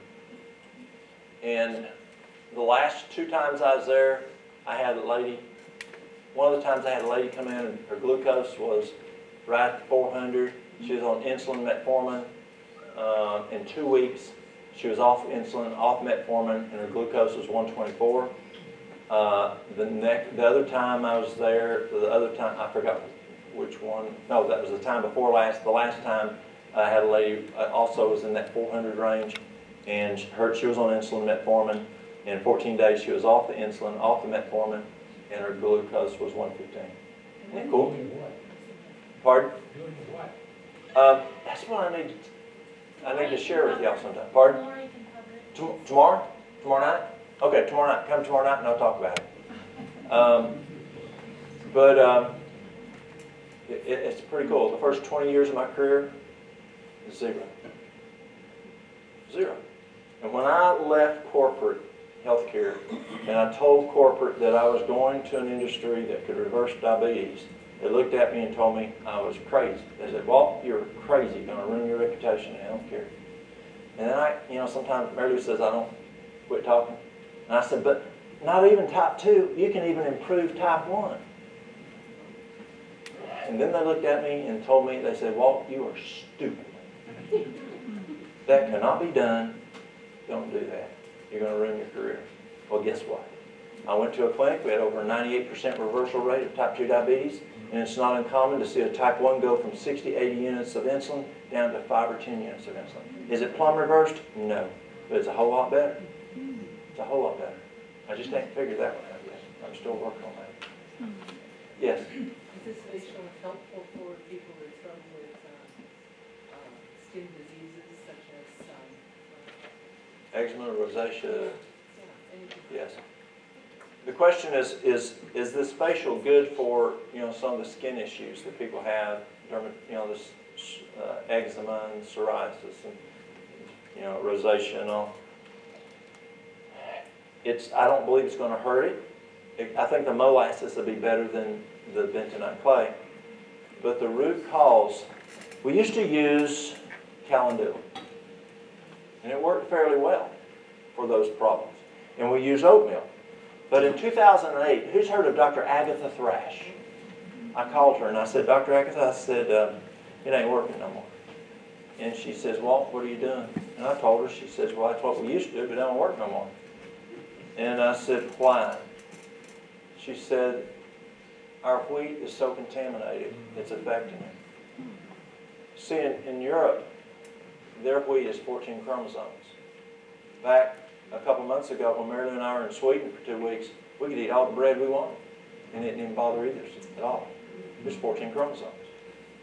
And the last two times I was there, I had a lady one of the times I had a lady come in and her glucose was right at 400. She was on insulin metformin. Uh, in two weeks, she was off insulin, off metformin, and her glucose was 124. Uh, the next, the other time I was there, the other time I forgot which one. No, that was the time before last. The last time I had a lady uh, also was in that 400 range, and her she was on insulin metformin. In 14 days, she was off the insulin, off the metformin, and her glucose was 115. Isn't that cool? Pardon? Doing what? Um, that's what I need. I need to share with y'all sometime. Pardon? Tomorrow? Tomorrow night? Okay, tomorrow night. Come tomorrow night and I'll talk about it. Um, but um, it- it's pretty cool. The first 20 years of my career, zero. Zero. And when I left corporate healthcare and I told corporate that I was going to an industry that could reverse diabetes, they looked at me and told me I was crazy. They said, Walt, you're crazy. You're going to ruin your reputation I don't care. And then I, you know, sometimes Mary Lou says I don't quit talking. And I said, but not even type 2. You can even improve type 1. And then they looked at me and told me, they said, Walt, you are stupid. that cannot be done. Don't do that. You're going to ruin your career. Well, guess what? I went to a clinic. We had over a 98% reversal rate of type 2 diabetes. And it's not uncommon to see a type 1 go from 60, 80 units of insulin down to 5 or 10 units of insulin. Is it plumb reversed? No. But it's a whole lot better. It's a whole lot better. I just haven't figured that one out yet. I'm still working on that. Yes? Is this facial helpful for people that struggle with, uh, uh, skin diseases such as, um, Eczema, rosacea, yeah, yes. The question is, is, is this facial good for, you know, some of the skin issues that people have, you know, this uh, eczema and psoriasis and, you know, rosacea and all? It's, I don't believe it's gonna hurt it. It- I think the molasses would be better than the bentonite clay. But the root cause, we used to use calendula. And it worked fairly well for those problems. And we use oatmeal. But in 2008, who's heard of Dr. Agatha Thrash? I called her and I said, Dr. Agatha, I said, uh, it ain't working no more. And she says, Walt, what are you doing? And I told her, she says, well, that's what we used to do, but it don't work no more. And I said, why? She said, our wheat is so contaminated, it's affecting it. See, in, in Europe, their wheat is 14 chromosomes. Back a couple months ago when Marilyn and I were in Sweden for two weeks, we could eat all the bread we wanted. And it didn't even bother either at all. There's 14 chromosomes.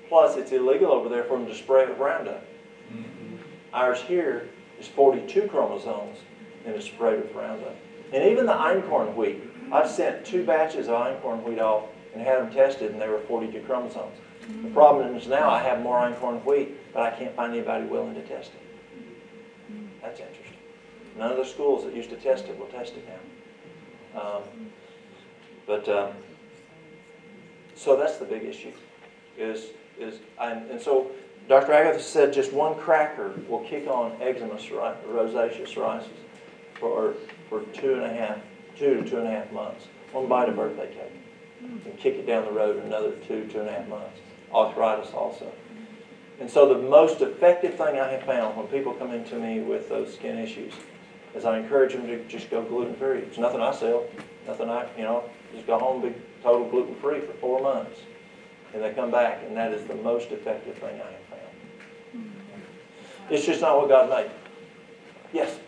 Plus, it's illegal over there for them to spray it with Roundup. Mm-hmm. Ours here is 42 chromosomes and it's sprayed with Roundup. And even the einkorn wheat, I've sent two batches of einkorn wheat off and had them tested and they were 42 chromosomes. The problem is now I have more einkorn wheat, but I can't find anybody willing to test it. That's interesting. None of the schools that used to test it will test it now. Um, but um, so that's the big issue. Is is and, and so Dr. Agatha said just one cracker will kick on eczema, psori- rosacea, psoriasis for for two and a half, two to two and a half months. One bite of birthday cake and kick it down the road another two, two and a half months. Arthritis also. And so the most effective thing I have found when people come into me with those skin issues is I encourage them to just go gluten free. It's nothing I sell, nothing I, you know, just go home be total gluten free for four months. And they come back, and that is the most effective thing I have found. It's just not what God made. Yes,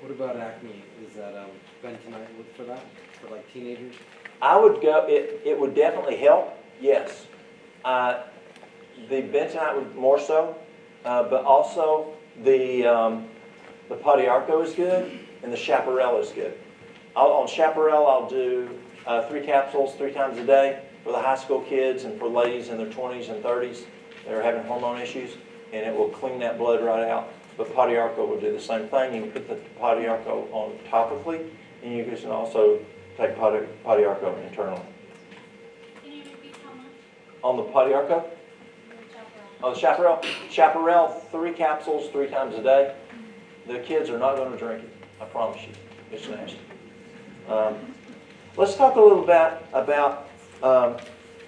What about acne? Is that um, bentonite look for that for like teenagers? I would go, it, it would definitely help, yes. Uh, the bentonite would more so, uh, but also the, um, the Pau-d'Arco is good and the Chaparral is good. I'll, on Chaparral, I'll do uh, three capsules three times a day for the high school kids and for ladies in their 20s and 30s that are having hormone issues, and it will clean that blood right out. But Pau-d'Arco will do the same thing. You can put the Pau-d'Arco on topically, and you can also take Podi- Pau-d'Arco internally. Can you repeat how much? On the Pau-d'Arco, on the Chaparral, Chaparral, three capsules three times a day. The kids are not going to drink it. I promise you. It's nasty. Um, let's talk a little bit about, um,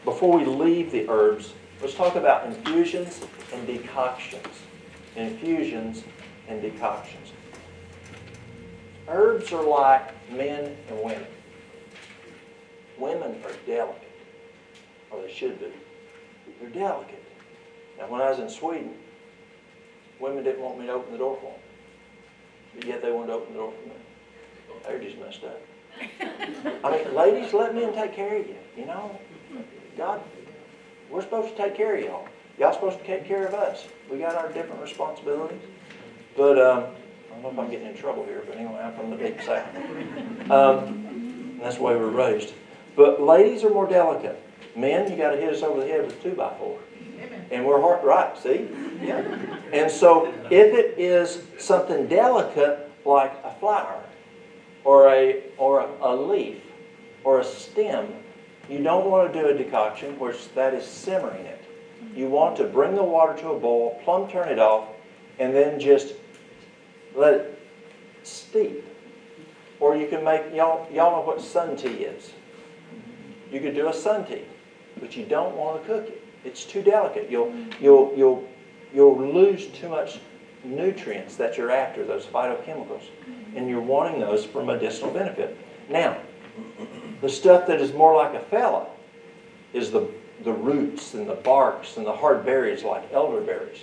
before we leave the herbs, let's talk about infusions and decoctions. Infusions and decoctions. Herbs are like men and women. Women are delicate, or they should be. They're delicate. Now, when I was in Sweden, women didn't want me to open the door for them. But yet they wanted to open the door for me. They're just messed up. I mean, ladies, let men take care of you, you know? God, we're supposed to take care of y'all. Y'all supposed to take care of us. We got our different responsibilities. But, um, I don't know if I'm getting in trouble here, but anyway, I'm from the deep south. Um, that's the way we're raised. But ladies are more delicate. Men, you gotta hit us over the head with two by four. And we're hard, right, see? Yeah. And so if it is something delicate like a flower or a, or a, a leaf or a stem, you don't want to do a decoction where that is simmering it. You want to bring the water to a boil, plumb turn it off, and then just let it steep. Or you can make, y'all, y'all know what sun tea is. You could do a sun tea, but you don't want to cook it. It's too delicate. You'll, you'll, you'll, you'll lose too much nutrients that you're after, those phytochemicals. And you're wanting those for medicinal benefit. Now, the stuff that is more like a fella is the, the roots and the barks and the hard berries like elderberries.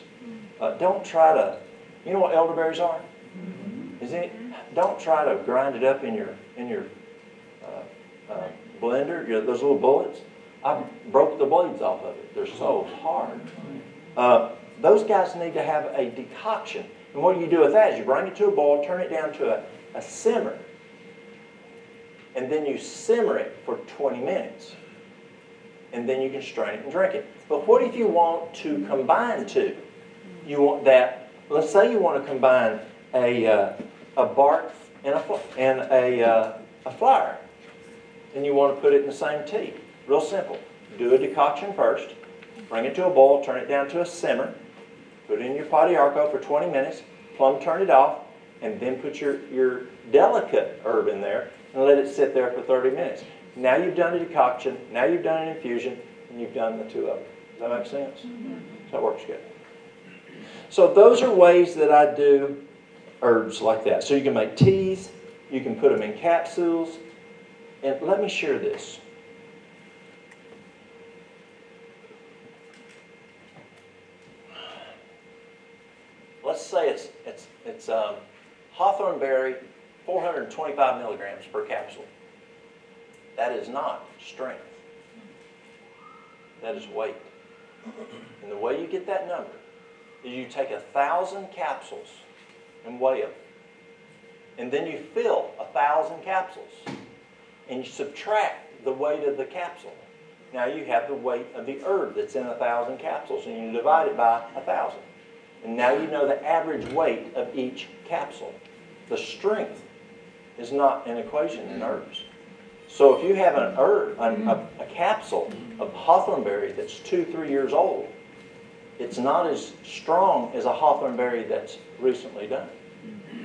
Uh, don't try to, you know what elderberries are? Is it, don't try to grind it up in your, in your uh, uh, blender, those little bullets. I broke the blades off of it. They're so hard. Uh, those guys need to have a decoction. And what do you do with that? Is you bring it to a boil, turn it down to a, a simmer, and then you simmer it for 20 minutes. And then you can strain it and drink it. But what if you want to combine two? You want that, let's say you want to combine a, uh, a bark and a, and a, uh, a flower. And you want to put it in the same tea. Real simple. Do a decoction first, bring it to a boil, turn it down to a simmer, put it in your Pau-d'Arco for 20 minutes, plumb turn it off, and then put your, your delicate herb in there and let it sit there for 30 minutes. Now you've done a decoction, now you've done an infusion, and you've done the two of them. Does that make sense? Mm-hmm. That works good. So those are ways that I do herbs like that. So you can make teas, you can put them in capsules, and let me share this. Let's say it's it's it's um, hawthorn berry 425 milligrams per capsule. That is not strength. That is weight. And the way you get that number is you take a thousand capsules and weigh them. And then you fill a thousand capsules and you subtract the weight of the capsule. Now you have the weight of the herb that's in a thousand capsules and you divide it by a thousand. And now you know the average weight of each capsule. The strength is not an equation in herbs. So if you have an herb, a, a, a capsule of hawthorn berry that's two, three years old, it's not as strong as a hawthorn berry that's recently done.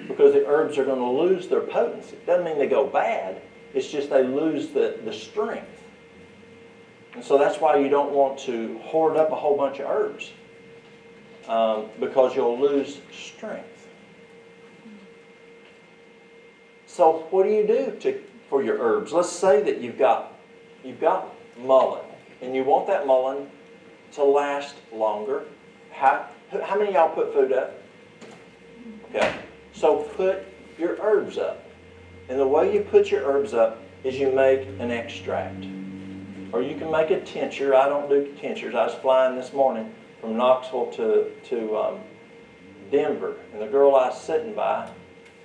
Because the herbs are going to lose their potency. It doesn't mean they go bad, it's just they lose the, the strength. And so that's why you don't want to hoard up a whole bunch of herbs. Um, because you'll lose strength. So what do you do to, for your herbs? Let's say that you've got you've got mullein, and you want that mullein to last longer. How, how many y'all put food up? Okay. So put your herbs up. And the way you put your herbs up is you make an extract. Or you can make a tincture. I don't do tinctures. I was flying this morning from Knoxville to, to um, Denver. And the girl I was sitting by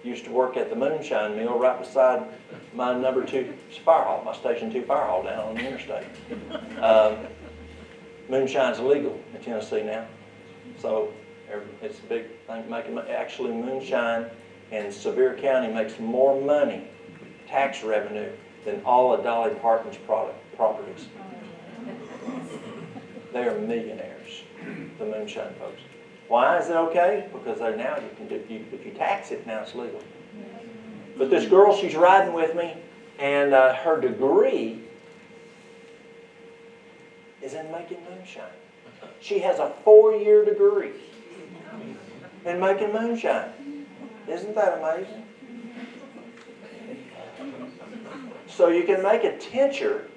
used to work at the moonshine mill right beside my number two fire hall, my station two fire hall down on the interstate. Um, moonshine's illegal in Tennessee now. So it's a big thing making actually moonshine in Sevier County makes more money, tax revenue, than all of Dolly Parton's product properties. They are millionaires, the moonshine folks. Why is it okay? Because they're now you can do you, if you tax it now it's legal. But this girl, she's riding with me, and uh, her degree is in making moonshine. She has a four-year degree in making moonshine. Isn't that amazing? So you can make a tincture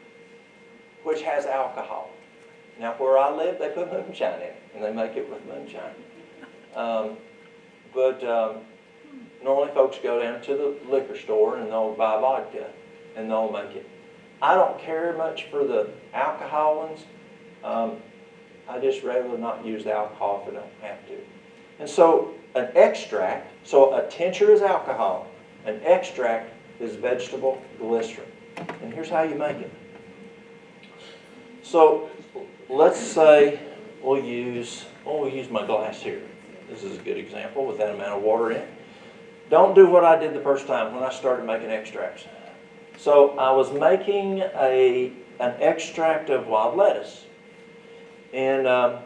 which has alcohol. Now, where I live, they put moonshine in it, and they make it with moonshine. Um, but um, normally folks go down to the liquor store and they'll buy vodka, and they'll make it. I don't care much for the alcohol ones. Um, I just rather not use the alcohol if I don't have to. And so an extract, so a tincture is alcohol, an extract is vegetable glycerin. And here's how you make it. So let's say we'll use, oh, we'll use my glass here. This is a good example with that amount of water in. Don't do what I did the first time when I started making extracts. So I was making a, an extract of wild lettuce. And um,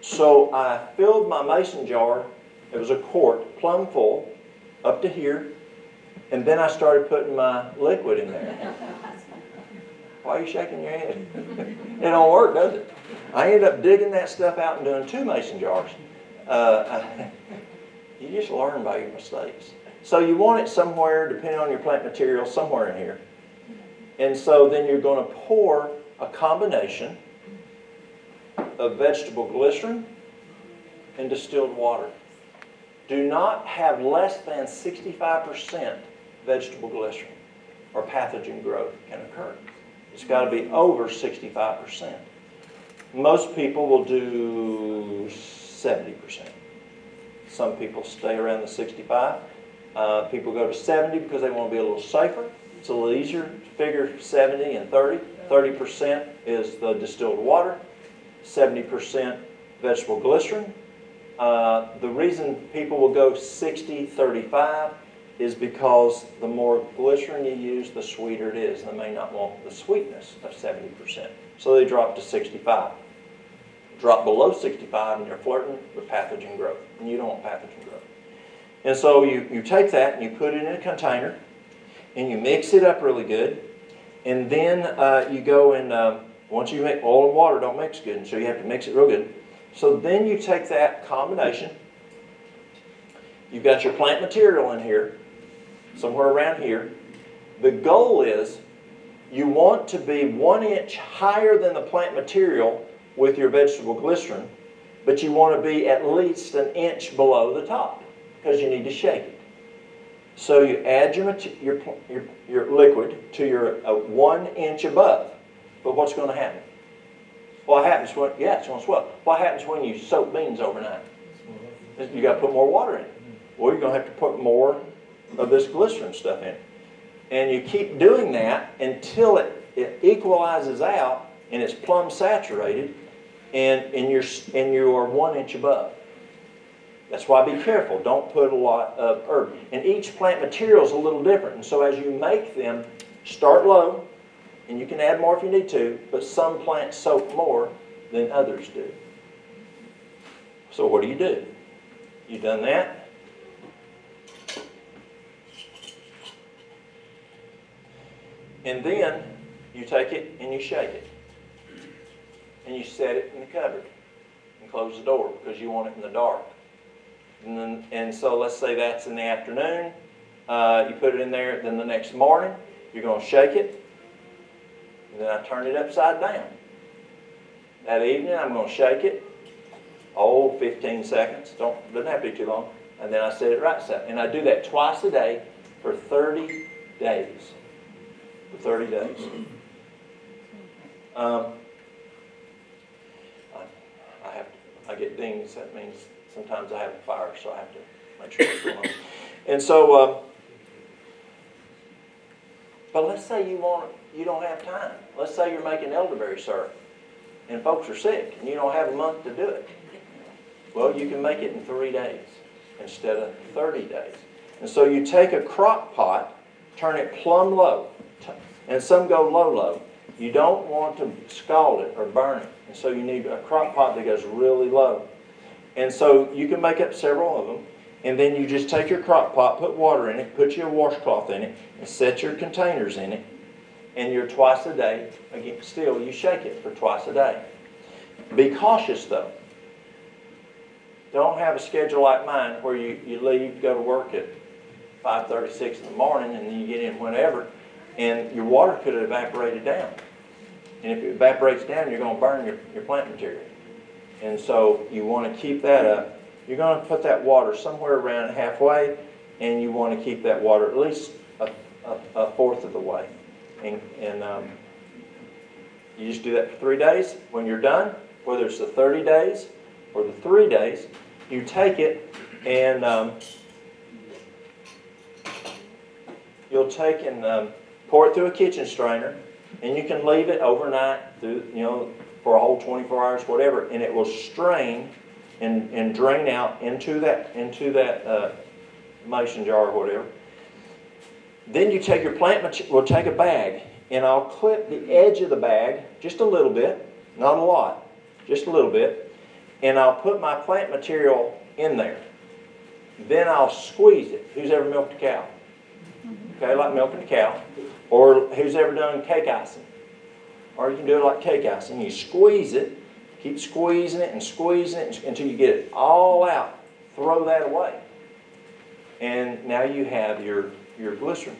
so I filled my mason jar, it was a quart, plumb full, up to here, and then I started putting my liquid in there. Why are you shaking your head? it don't work, does it? I ended up digging that stuff out and doing two mason jars. Uh, you just learn by your mistakes. So you want it somewhere, depending on your plant material, somewhere in here. And so then you're going to pour a combination of vegetable glycerin and distilled water. Do not have less than 65% vegetable glycerin or pathogen growth can occur. It's got to be over 65%. Most people will do 70%. Some people stay around the 65. Uh, people go to 70 because they want to be a little safer. It's a little easier to figure 70 and 30. 30% is the distilled water. 70% vegetable glycerin. Uh, the reason people will go 60 35 is because the more glycerin you use, the sweeter it is. They may not want the sweetness of 70%. So they drop to 65. Drop below 65 and you're flirting with pathogen growth. And you don't want pathogen growth. And so you, you take that and you put it in a container and you mix it up really good. And then uh, you go and um, once you make oil and water don't mix good, and so you have to mix it real good. So then you take that combination. You've got your plant material in here, somewhere around here. The goal is you want to be one inch higher than the plant material with your vegetable glycerin, but you want to be at least an inch below the top because you need to shake it. So you add your, your, your, your liquid to your uh, one inch above. But what's going to happen? What happens when, yeah, it's going to swell. What happens when you soak beans overnight? You got to put more water in. Well, you're going to have to put more of this glycerin stuff in. And you keep doing that until it, it equalizes out and it's plumb saturated and, and, you're, and you are one inch above. That's why be careful. Don't put a lot of herb. And each plant material is a little different. And so as you make them, start low, and you can add more if you need to, but some plants soak more than others do. So what do you do? You've done that? And then you take it and you shake it. And you set it in the cupboard and close the door because you want it in the dark. And then, and so let's say that's in the afternoon. Uh, you put it in there. Then the next morning, you're going to shake it. And then I turn it upside down. That evening, I'm going to shake it. Oh, 15 seconds. Don't doesn't have to be too long. And then I set it right side. And I do that twice a day for 30 days. For 30 days. Um, I, I have I get dings. That means sometimes I have a fire, so I have to make sure it's going on. And so, uh, but let's say you want you don't have time. Let's say you're making elderberry syrup, and folks are sick, and you don't have a month to do it. Well, you can make it in three days instead of 30 days. And so you take a crock pot, turn it plumb low, and some go low, low. You don't want to scald it or burn it. And so you need a crock pot that goes really low. And so you can make up several of them. And then you just take your crock pot, put water in it, put your washcloth in it, and set your containers in it. And you're twice a day. Again, still, you shake it for twice a day. Be cautious though. Don't have a schedule like mine where you, you leave, go to work at 5.36 in the morning, and then you get in whenever, and your water could have evaporated down. And if it evaporates down, you're going to burn your, your plant material. And so you want to keep that up. You're going to put that water somewhere around halfway, and you want to keep that water at least a, a, a fourth of the way. And, and um, you just do that for three days. When you're done, whether it's the 30 days or the three days, you take it and um, you'll take and um, pour it through a kitchen strainer, and you can leave it overnight through, you know, for a whole 24 hours, whatever, and it will strain and, and drain out into that into that uh, mason jar or whatever. Then you take your plant material, we'll take a bag, and I'll clip the edge of the bag just a little bit, not a lot, just a little bit, and I'll put my plant material in there. Then I'll squeeze it. Who's ever milked a cow? Okay, like milking a cow. Or who's ever done cake icing? Or you can do it like cake icing. You squeeze it, keep squeezing it and squeezing it until you get it all out. Throw that away. And now you have your, your glycerin,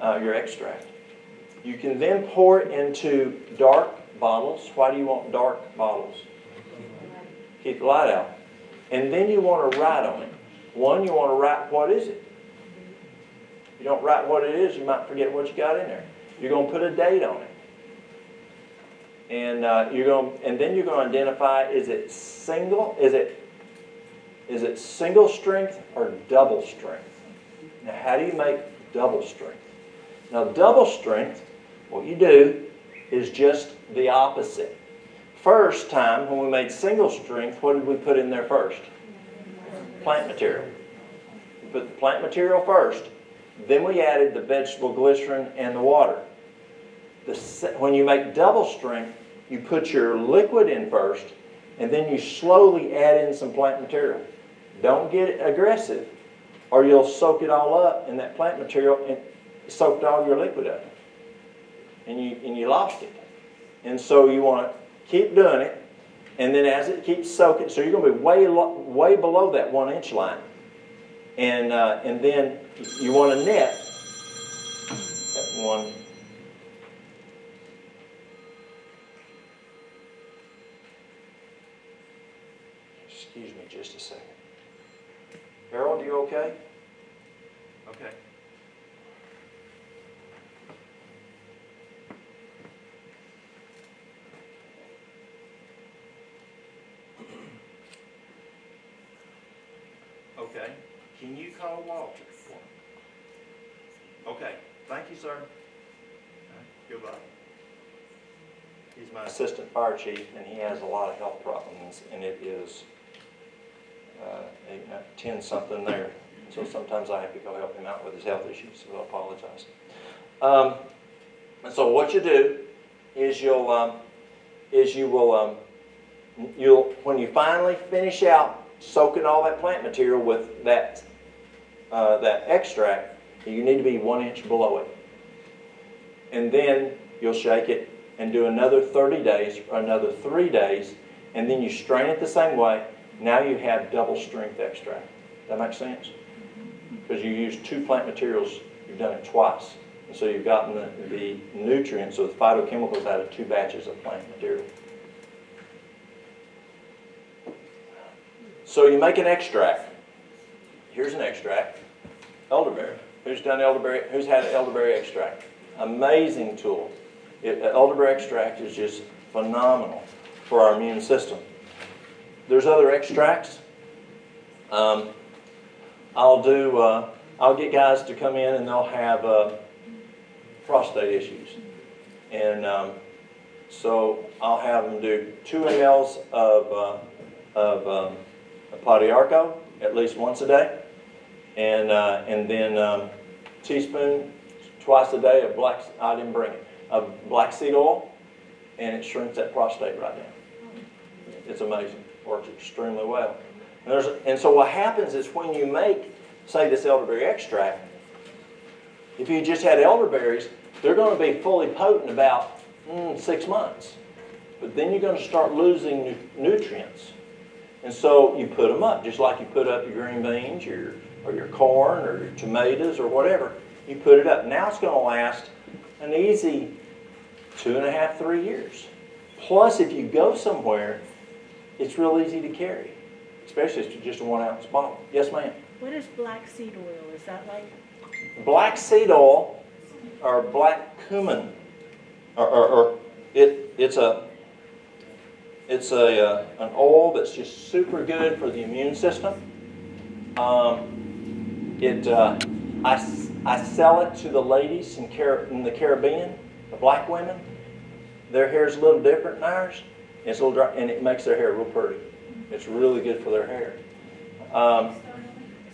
uh, your extract. You can then pour it into dark bottles. Why do you want dark bottles? Keep the light out. And then you want to write on it. One, you want to write what is it. You don't write what it is, you might forget what you got in there. You're going to put a date on it. And uh, you're going, and then you're going to identify: is it single? Is it, is it single strength or double strength? Now, how do you make double strength? Now, double strength, what you do is just the opposite. First time when we made single strength, what did we put in there first? Plant material. We put the plant material first, then we added the vegetable glycerin and the water. The, when you make double strength, you put your liquid in first, and then you slowly add in some plant material. Don't get aggressive, or you'll soak it all up in that plant material and soaked all your liquid up. And you, and you lost it. And so you want to keep doing it, and then as it keeps soaking, so you're going to be way, way below that one inch line. And, uh, and then you want to net that one. Excuse me just a second. Harold, you okay? Okay. Okay, can you call Walter? Okay, thank you, sir. Goodbye. He's my assistant fire chief, and he has a lot of health problems, and it is uh, ten something there. So sometimes I have to go help him out with his health issues, so I apologize. Um, and so what you do is you'll, um, is you will, um, you'll, when you finally finish out soaking all that plant material with that, uh, that extract, you need to be one inch below it. And then you'll shake it and do another 30 days or another three days, and then you strain it the same way. Now you have double strength extract. That makes sense? Because you use two plant materials, you've done it twice. And so you've gotten the, the nutrients or the phytochemicals out of two batches of plant material. So you make an extract. Here's an extract. Elderberry. Who's done elderberry? Who's had elderberry extract? Amazing tool. It, elderberry extract is just phenomenal for our immune system. There's other extracts. Um, I'll do. Uh, I'll get guys to come in and they'll have uh, prostate issues, and um, so I'll have them do two mLs of uh, of um, Pau-d'Arco at least once a day, and uh, and then um, teaspoon twice a day of black. I didn't bring it of black seed oil, and it shrinks that prostate right down. It's amazing. Works extremely well. And, there's, and so what happens is when you make, say, this elderberry extract, if you just had elderberries, they're going to be fully potent about mm, six months. But then you're going to start losing nu- nutrients. And so you put them up, just like you put up your green beans your, or your corn or your tomatoes or whatever. You put it up. Now it's going to last an easy two and a half, three years. Plus, if you go somewhere, it's real easy to carry, especially if it's just a one ounce bottle. Yes, ma'am. What is black seed oil? Is that like, Black seed oil or black cumin, or, or, or it, it's a it's a uh, an oil that's just super good for the immune system. Um, it uh, I, I sell it to the ladies in, Car- in the Caribbean, the black women. Their hair is a little different than ours. It's a little dry, and it makes their hair real pretty. It's really good for their hair. Um,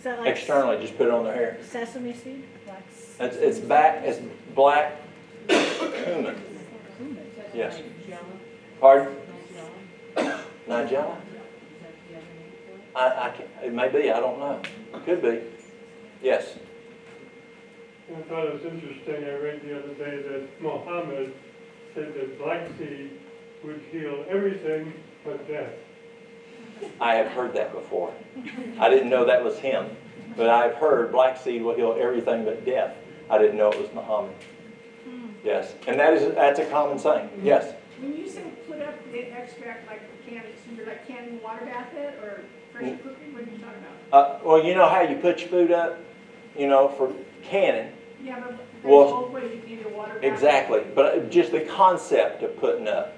like externally, just put it on their hair. sesame seed? Black It's, it's back. It's black cumin. Yes. Pardon? Nigella? I, I can, it may be. I don't know. Could be. Yes. I thought it was interesting, I read the other day that Mohammed said that black seed would heal everything but death. I have heard that before. I didn't know that was him, but I've heard black seed will heal everything but death. I didn't know it was Muhammad. Hmm. Yes, and that is that's a common saying. Hmm. Yes. When you say put up the extract like can, so you're like canning water bath it or pressure hmm. cooking, what are you talking about? Uh, well, you know how you put your food up, you know, for canning. Yeah, but there's Well, both ways you can either water bath. Exactly, but uh, just the concept of putting up,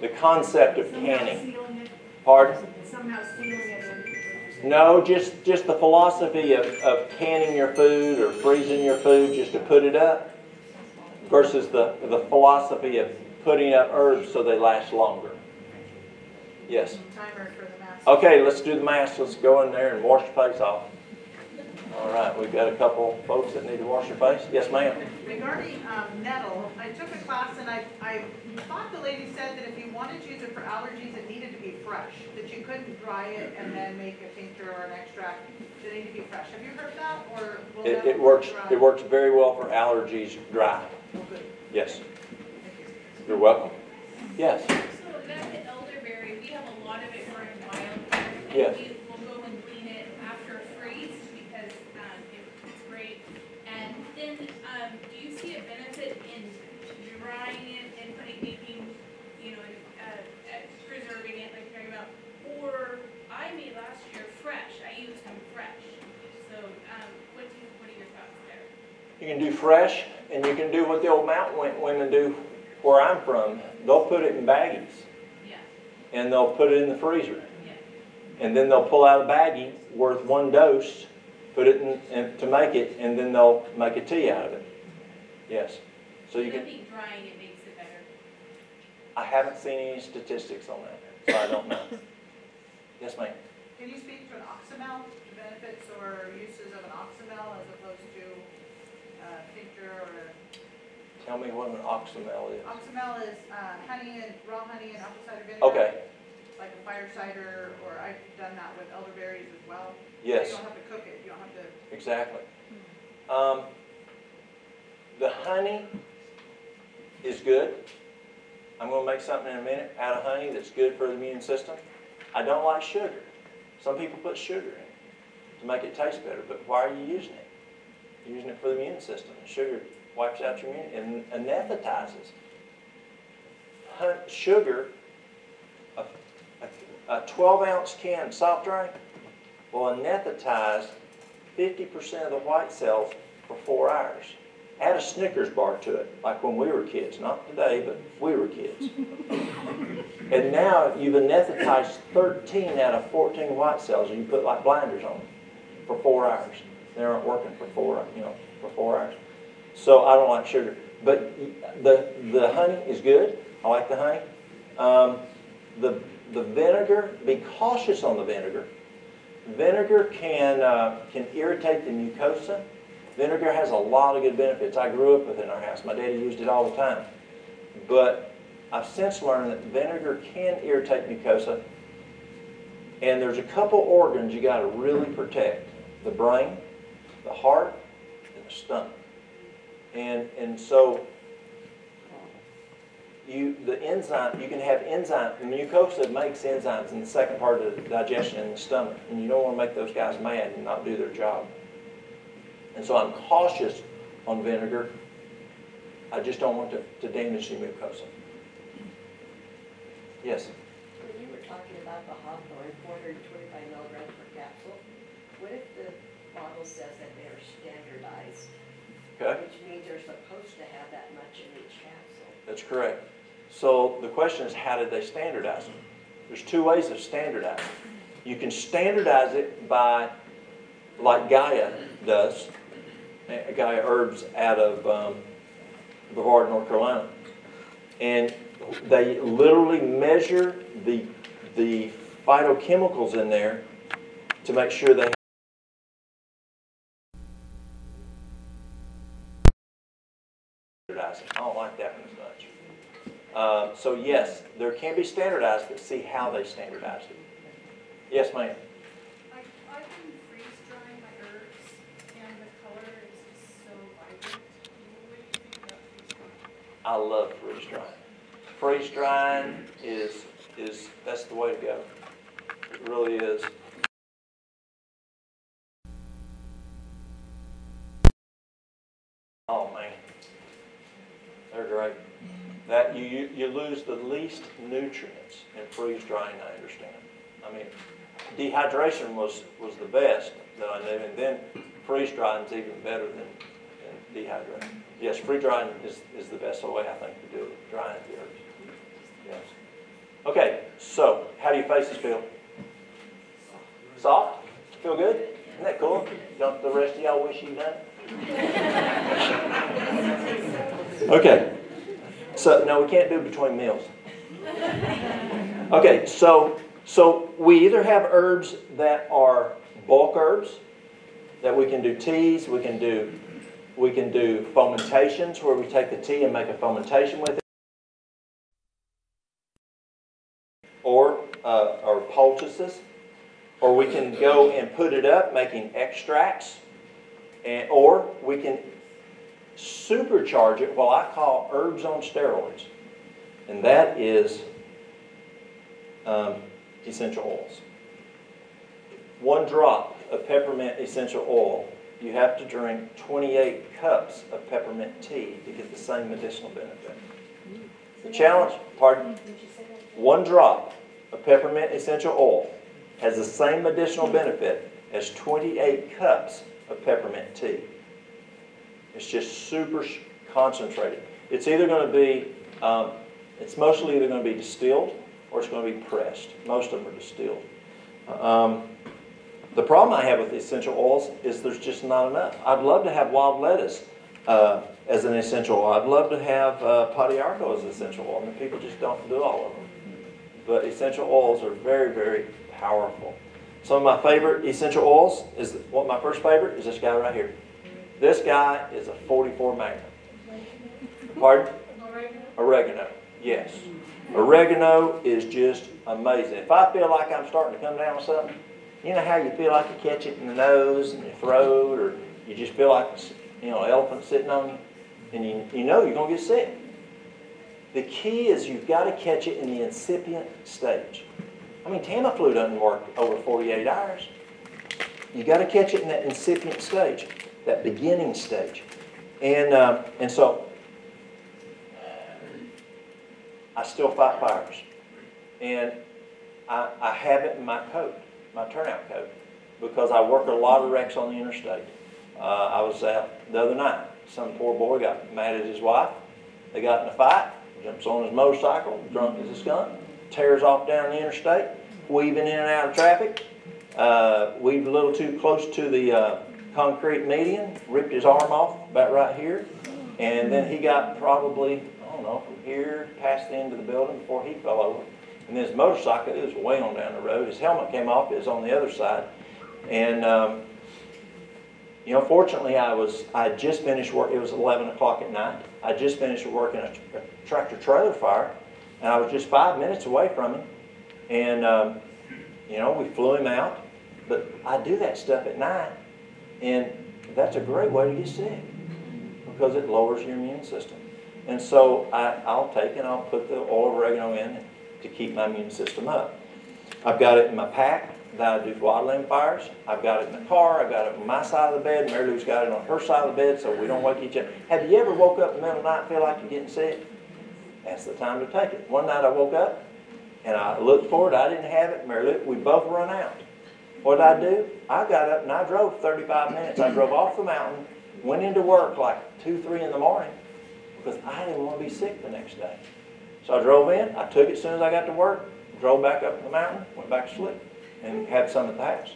the concept of Somehow canning. sealing it, Pardon? somehow sealing it in. what you're saying. No, just just the philosophy of, of canning your food or freezing your food just to put it up, versus the the philosophy of putting up herbs so they last longer. Yes. Timer for the mask. Okay, let's do the mask. Let's go in there and wash your face off. All right, we've got a couple folks that need to wash their face. Yes, ma'am. Regarding um, nettle, I took a class and I, I thought the lady said that if you wanted to use it for allergies, it needed to be fresh, that you couldn't dry it and then make a tincture or an extract. It needed to be fresh. Have you heard that, or will It, nettle it works. dry? It works very well for allergies dry. Oh, good. Yes. Thank you. You're welcome. Yes. So that's the elderberry, we have a lot of it growing wild. Yes. We will go and clean it after a freeze because, um, it, it's great. And then, um, do you see a benefit in drying it and putting, making, you know, uh, uh, preserving it like you're talking about? Or I made last year fresh, I used them fresh. So, um, what do you, what do fresh, and you can do what the old mountain women do where I'm from. They'll put it in baggies, Yeah, and they'll put it in the freezer. yeah. And then they'll pull out a baggie worth one dose, put it in, to make it, and then they'll make a tea out of it. Yes. So you I can. think drying it makes it better. I haven't seen any statistics on that, so I don't know. Yes, Mike? Can you speak to an oxymel, benefits or uses of an oxymel as opposed to uh, tincture or? Tell me what an oxymel is. Oxymel is uh, honey and, raw honey and apple cider vinegar. Okay. Like a fire cider, or I've done that with elderberries as well. Yes. You don't have to cook it, you don't have to, Exactly. Um, the honey is good. I'm going to make something in a minute out of honey that's good for the immune system. I don't like sugar. Some people put sugar in to make it taste better, but why are you using it? You're using it for the immune system. Sugar wipes out your immune and anesthetizes. Sugar, a, a, a 12 ounce can of soft drink will anesthetize 50% of the white cells for four hours. Add a Snickers bar to it, like when we were kids. Not today, but we were kids. and now you've anesthetized 13 out of 14 white cells, and you put like blinders on them for four hours. They aren't working for four, you know, for four hours. So I don't like sugar, but the the honey is good. I like the honey. Um, the the vinegar. Be cautious on the vinegar. Vinegar can, uh, can irritate the mucosa. Vinegar has a lot of good benefits. I grew up with it in our house. My daddy used it all the time. But I've since learned that vinegar can irritate mucosa. And there's a couple organs you got to really protect. The brain, the heart, and the stomach. And, and so you the enzyme you can have enzyme mucosa makes enzymes in the second part of the digestion in the stomach and you don't want to make those guys mad and not do their job and so i'm cautious on vinegar. I just don't want to, to damage the mucosa yes? When you were talking about the Hawthorne, four hundred and twenty-five milligrams per capsule, what if the bottle says that they are standardized? okay. Which means they're supposed to have that much in each capsule. that's correct. So the question is how did they standardize them there's two ways of standardizing. You can standardize it by like gaia does uh, Gaia herbs out of um, brevard north carolina and they literally measure the the phytochemicals in there to make sure they. I don't like that one as much. Uh, so yes, there can be standardized, but see how they standardized it. Yes, ma'am. I, I've been freeze drying my herbs and the color is just so vibrant. What do you think about freeze drying? I love freeze drying. Freeze drying is is that's the way to go. It really is. Oh man, they're great. That you, you lose the least nutrients in freeze drying. I understand. I mean, dehydration was was the best that I knew, and then freeze drying is even better than, than dehydrating. Yes, free drying is, is the best way I think to do it, drying the herbs. Yes. Okay, so how do your faces feel? Soft? Feel good? Isn't that cool? Don't the rest of y'all wish you done? Okay. So no, we can't do between meals. Okay, so so we either have herbs that are bulk herbs that we can do teas, we can do we can do fomentations where we take the tea and make a fomentation with it. Or, uh, or poultices. Or we can go and put it up making extracts. And, or we can supercharge it, what I call herbs on steroids. And that is um, essential oils. One drop of peppermint essential oil you have to drink 28 cups of peppermint tea to get the same medicinal benefit. The challenge, pardon? One drop of peppermint essential oil has the same medicinal benefit as 28 cups of peppermint tea. It's just super concentrated. It's either going to be, um, it's mostly either going to be distilled or it's going to be pressed. Most of them are distilled. Um, the problem I have with essential oils is there's just not enough. I'd love to have wild lettuce uh, as an essential oil. I'd love to have uh, Pau-d'Arco as an essential oil. I mean, people just don't do all of them. But essential oils are very, very powerful. Some of my favorite essential oils is what my first favorite is this guy right here. This guy is a 44 Magnum. Pardon? Oregano. Yes. Oregano is just amazing. If I feel like I'm starting to come down with something, you know how you feel like you catch it in the nose and your throat, or you just feel like you know an elephant sitting on you, and you, you know you're gonna get sick. The key is you've got to catch it in the incipient stage. I mean, Tamiflu doesn't work over 48 hours. You've got to catch it in that incipient stage, that beginning stage, and um, and so I still fight fires, and I, I have it in my coat, my turnout coat, because I work a lot of wrecks on the interstate. Uh, I was out the other night. Some poor boy got mad at his wife. They got in a fight. Jumps on his motorcycle, drunk as a skunk, tears off down the interstate, weaving in and out of traffic. Uh, weaved a little too close to the uh, concrete median, ripped his arm off about right here, and then he got probably I don't know from here past the end of the building before he fell over. And his motorcycle it was way on down the road. His helmet came off. It was on the other side, and um, you know, fortunately, I was I just finished work. It was 11 o'clock at night. I just finished working a, a tractor trailer fire, and I was just five minutes away from him. And um, you know, we flew him out. But I do that stuff at night, and that's a great way to get sick because it lowers your immune system. And so I, I'll take and I'll put the oil of oregano in to keep my immune system up. I've got it in my pack that I do wildland fires. I've got it in the car. I've got it on my side of the bed. Mary Lou's got it on her side of the bed so we don't wake each other. Have you ever woke up in the middle of the night and feel like you're getting sick? That's the time to take it. One night I woke up and I looked for it. I didn't have it. Mary Lou, we both run out. What did I do? I got up and I drove 35 minutes. I drove off the mountain, went into work like 2, 3 in the morning because I didn't want to be sick the next day. So I drove in. I took it as soon as I got to work, drove back up the mountain, went back to sleep, and had some at the house.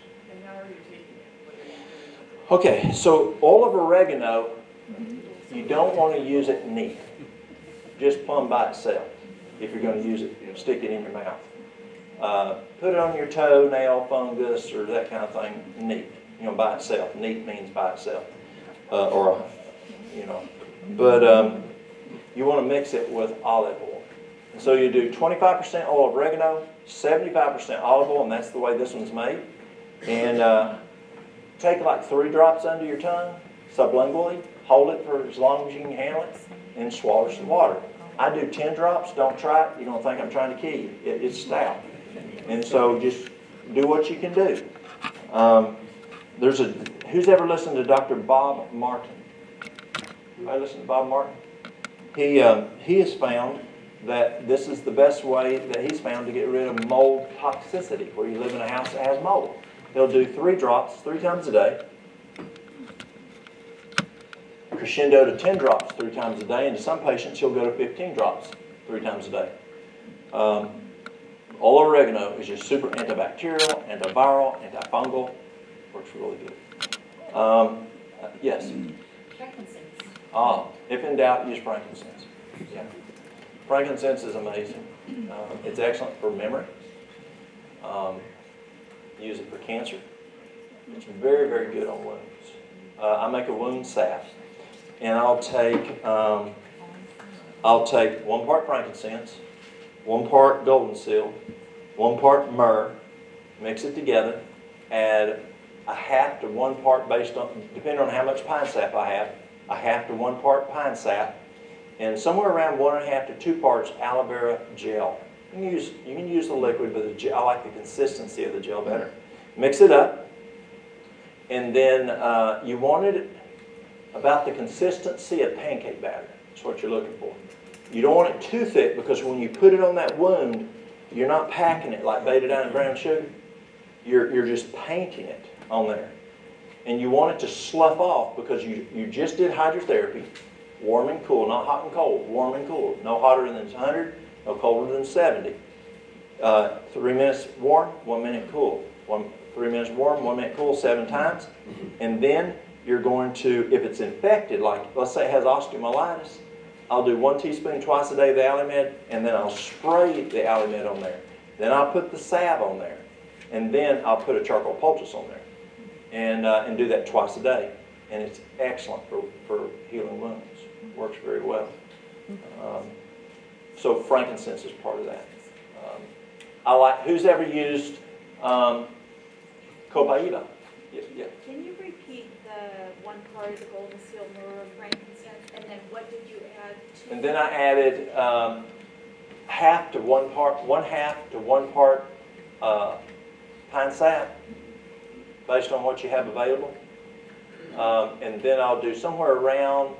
Okay, so oil of oregano, you don't want to use it neat, just plumb by itself. If you're going to use it, stick it in your mouth. Uh, put it on your toe, nail, fungus, or that kind of thing, neat. You know, by itself. Neat means by itself, uh, or you know. But um, you want to mix it with olive oil. So you do 25% oil oregano, 75% olive oil, and that's the way this one's made. And uh, take like three drops under your tongue, sublingually, hold it for as long as you can handle it, and swallow some water. I do 10 drops, don't try it, you're going to think I'm trying to kill you. It, it's stout. And so just do what you can do. Um, there's a, who's ever listened to Dr. Bob Martin? I listen to Bob Martin. He, um, he has found that this is the best way that he's found to get rid of mold toxicity, where you live in a house that has mold. He'll do three drops three times a day, crescendo to 10 drops three times a day, and to some patients he'll go to 15 drops three times a day. Um, oil oregano is just super antibacterial, antiviral, antifungal, works really good. Um, yes? Frankincense. Ah, if in doubt, use frankincense. Yeah. Frankincense is amazing. Um, it's excellent for memory. Um, use it for cancer. It's very, very good on wounds. Uh, I make a wound salve, and I'll take um, I'll take one part frankincense, one part golden seal, one part myrrh, mix it together, add a half to one part based on depending on how much pine sap I have, a half to one part pine sap, and somewhere around one and a half to two parts aloe vera gel. You can use you can use the liquid, but the gel, I like the consistency of the gel better. Mix it up, and then uh, you want it about the consistency of pancake batter. That's what you're looking for. You don't want it too thick because when you put it on that wound, you're not packing it like betadine and brown sugar. You're, you're just painting it on there. And you want it to slough off because you, you just did hydrotherapy, warm and cool, not hot and cold, warm and cool. No hotter than 100, no colder than 70. Uh, three minutes warm, one minute cool. One, three minutes warm, one minute cool, seven times. And then you're going to, if it's infected, like let's say it has osteomyelitis, I'll do one teaspoon twice a day of the Allimed, and then I'll spray the Allimed on there. Then I'll put the salve on there, and then I'll put a charcoal poultice on there, and uh, and do that twice a day. And it's excellent for, for healing wounds. Works very well. Um, so frankincense is part of that. Um, I like. Who's ever used um, copaiba? Yeah, yeah. Can you repeat the one part of the golden seal myrrh, frankincense, and then what did you add to? And then I added um, half to one part, one half to one part uh, pine sap, based on what you have available. Um, and then I'll do somewhere around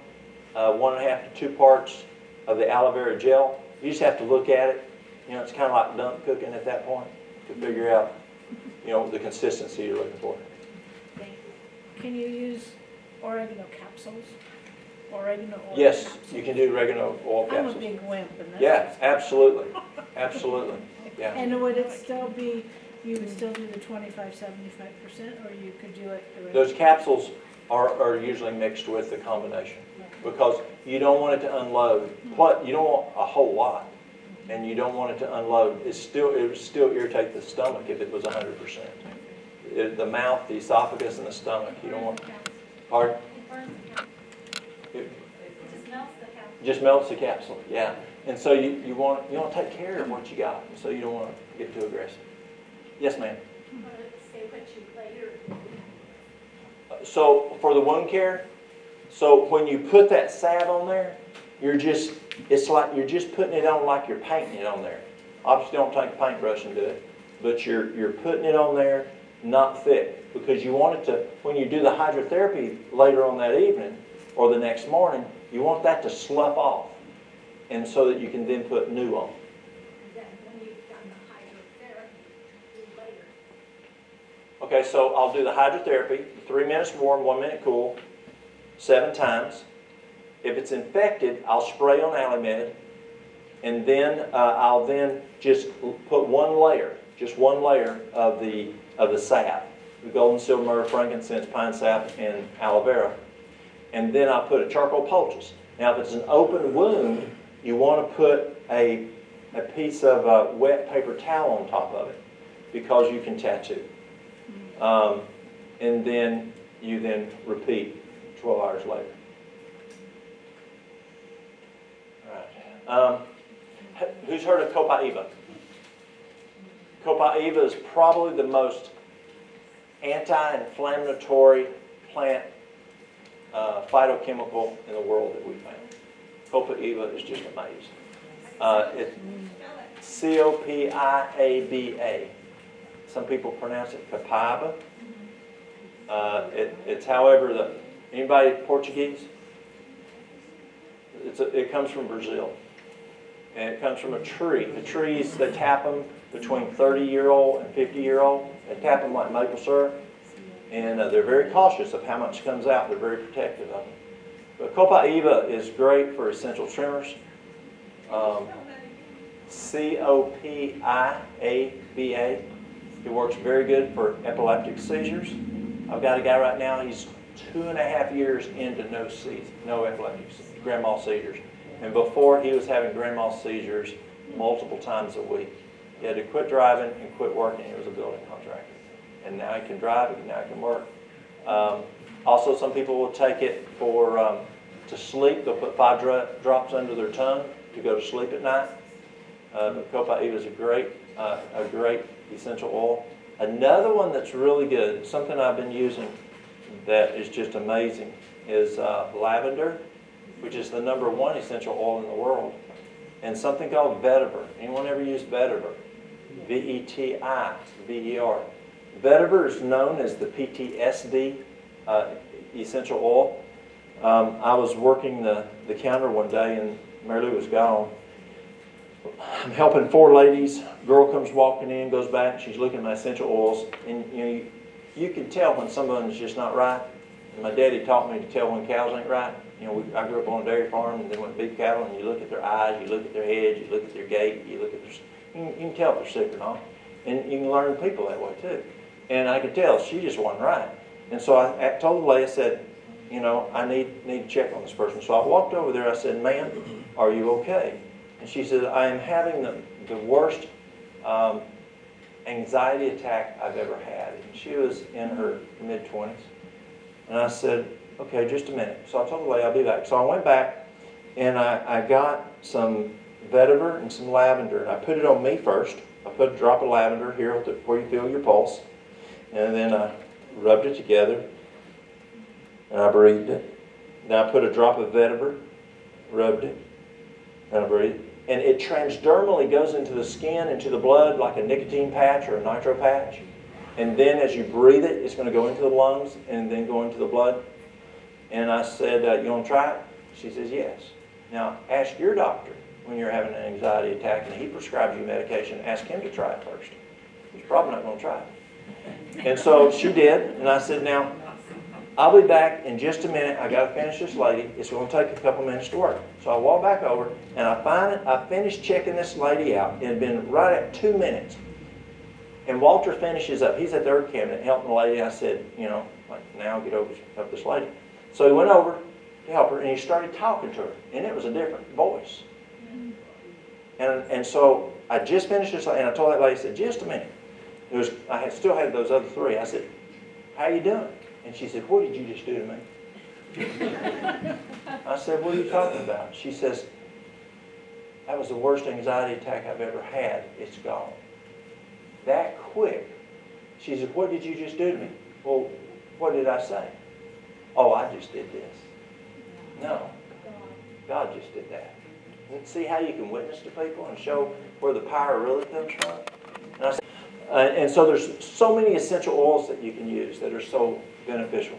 uh, one and a half to two parts of the aloe vera gel. You just have to look at it. You know, it's kind of like dump cooking at that point to figure out, you know, the consistency you're looking for. Thank you. Can you use oregano capsules? Oregano oil Yes, capsules? you can do oregano oil capsules. I'm a big wimp that's. Yeah, absolutely, absolutely. Yeah. And would it still be, you would still do the 25, 75 percent, or you could do it? Those capsules are, are usually mixed with the combination because you don't want it to unload. Plus, you don't want a whole lot, and you don't want it to unload. It's still it would still irritate the stomach if it was hundred percent. The mouth, the esophagus, and the stomach. You don't want. Pardon? It burns the cap- It it just melts the just melts the capsule. Yeah. And so you, you want you want to take care of what you got. So you don't want to get too aggressive. Yes, ma'am. Say what you later. So for the wound care, so when you put that salve on there, you're just, it's like you're just putting it on like you're painting it on there. Obviously, don't take a paintbrush and do it, but you're, you're putting it on there not thick because you want it to, when you do the hydrotherapy later on that evening or the next morning, you want that to slough off and so that you can then put new on. Okay, so I'll do the hydrotherapy, three minutes warm, one minute cool, seven times. If it's infected, I'll spray on Allimed, and then uh, I'll then just put one layer, just one layer of the of the sap, the golden silver myrrh, frankincense, pine sap, and aloe vera, and then I'll put a charcoal poultice. Now, if it's an open wound, you want to put a a piece of uh, wet paper towel on top of it because you can tattoo. Um, and then you then repeat 12 hours later. All right. Um, who's heard of Copaiba? Copaiba is probably the most anti inflammatory plant uh, phytochemical in the world that we found. Copaiba is just amazing. Uh, it, C O P I A B A. Some people pronounce it Copaiba. Uh, it, it's, however, the anybody Portuguese? A, it comes from Brazil, and it comes from a tree. The trees they tap them between 30 year old and 50 year old. They tap them like maple syrup, and uh, they're very cautious of how much comes out. They're very protective of them. But Copaiba is great for essential tremors. Um, C O P I A B A. It works very good for epileptic seizures. I've got a guy right now, he's two and a half years into no seizures, no epileptic, se- grand mal seizures. And before, he was having grand mal seizures multiple times a week. He had to quit driving and quit working. He was a building contractor. And now he can drive, and now he can work. Um, also, some people will take it for um, to sleep. They'll put five dro- drops under their tongue to go to sleep at night. Uh, but copaiba is a great, uh, a great essential oil. Another one that's really good, something I've been using that is just amazing, is uh, lavender, which is the number one essential oil in the world, and something called vetiver. Anyone ever used vetiver? V-E-T-I, V-E-R. Vetiver is known as the PTSD uh, essential oil. Um, I was working the, the counter one day, and Mary Lou was gone. I'm helping four ladies. Girl comes walking in, goes back. She's looking at my essential oils, and you know, you, can tell when someone's just not right. And my daddy taught me to tell when cows ain't right. You know, we, I grew up on a dairy farm and then went beef cattle and you look at their eyes, you look at their heads, you look at their gait, you look at their, you can, you can tell if they're sick or not. And you can learn people that way too. And I could tell she just wasn't right. And so I, I told lady, I said, you know, I need, need to check on this person. So I walked over there, I said, ma'am, are you okay? And she said, I am having the, the worst um, anxiety attack I've ever had. And she was in her mid 20s. And I said, okay, just a minute. So I told the lady I'll be back. So I went back and I, I got some vetiver and some lavender and I put it on me first. I put a drop of lavender here where you feel your pulse. And then I rubbed it together and I breathed it. Then I put a drop of vetiver, rubbed it, and I breathed. And it transdermally goes into the skin, into the blood, like a nicotine patch or a nitro patch. And then as you breathe it, it's going to go into the lungs and then go into the blood. And I said, uh, You want to try it? She says, Yes. Now, ask your doctor when you're having an anxiety attack and he prescribes you medication, ask him to try it first. He's probably not going to try it. And so she did, and I said, Now, I'll be back in just a minute. I got to finish this lady. It's going to take a couple minutes to work. So I walk back over, and I find it. I finished checking this lady out. It had been right at two minutes. And Walter finishes up. He's at the herb cabinet helping the lady. I said, you know, like now get over help this lady. So he went over to help her, and he started talking to her, and it was a different voice. And and so I just finished this, and I told that lady, I said, just a minute. It was I had, still had those other three. I said, how you doing? And she said, what did you just do to me? I said, what are you talking about? She says, that was the worst anxiety attack I've ever had. It's gone. That quick. She said, what did you just do to me? Well, what did I say? Oh, I just did this. No. God just did that. And see how you can witness to people and show where the power really comes from? And, I uh, and so there's so many essential oils that you can use that are so beneficial.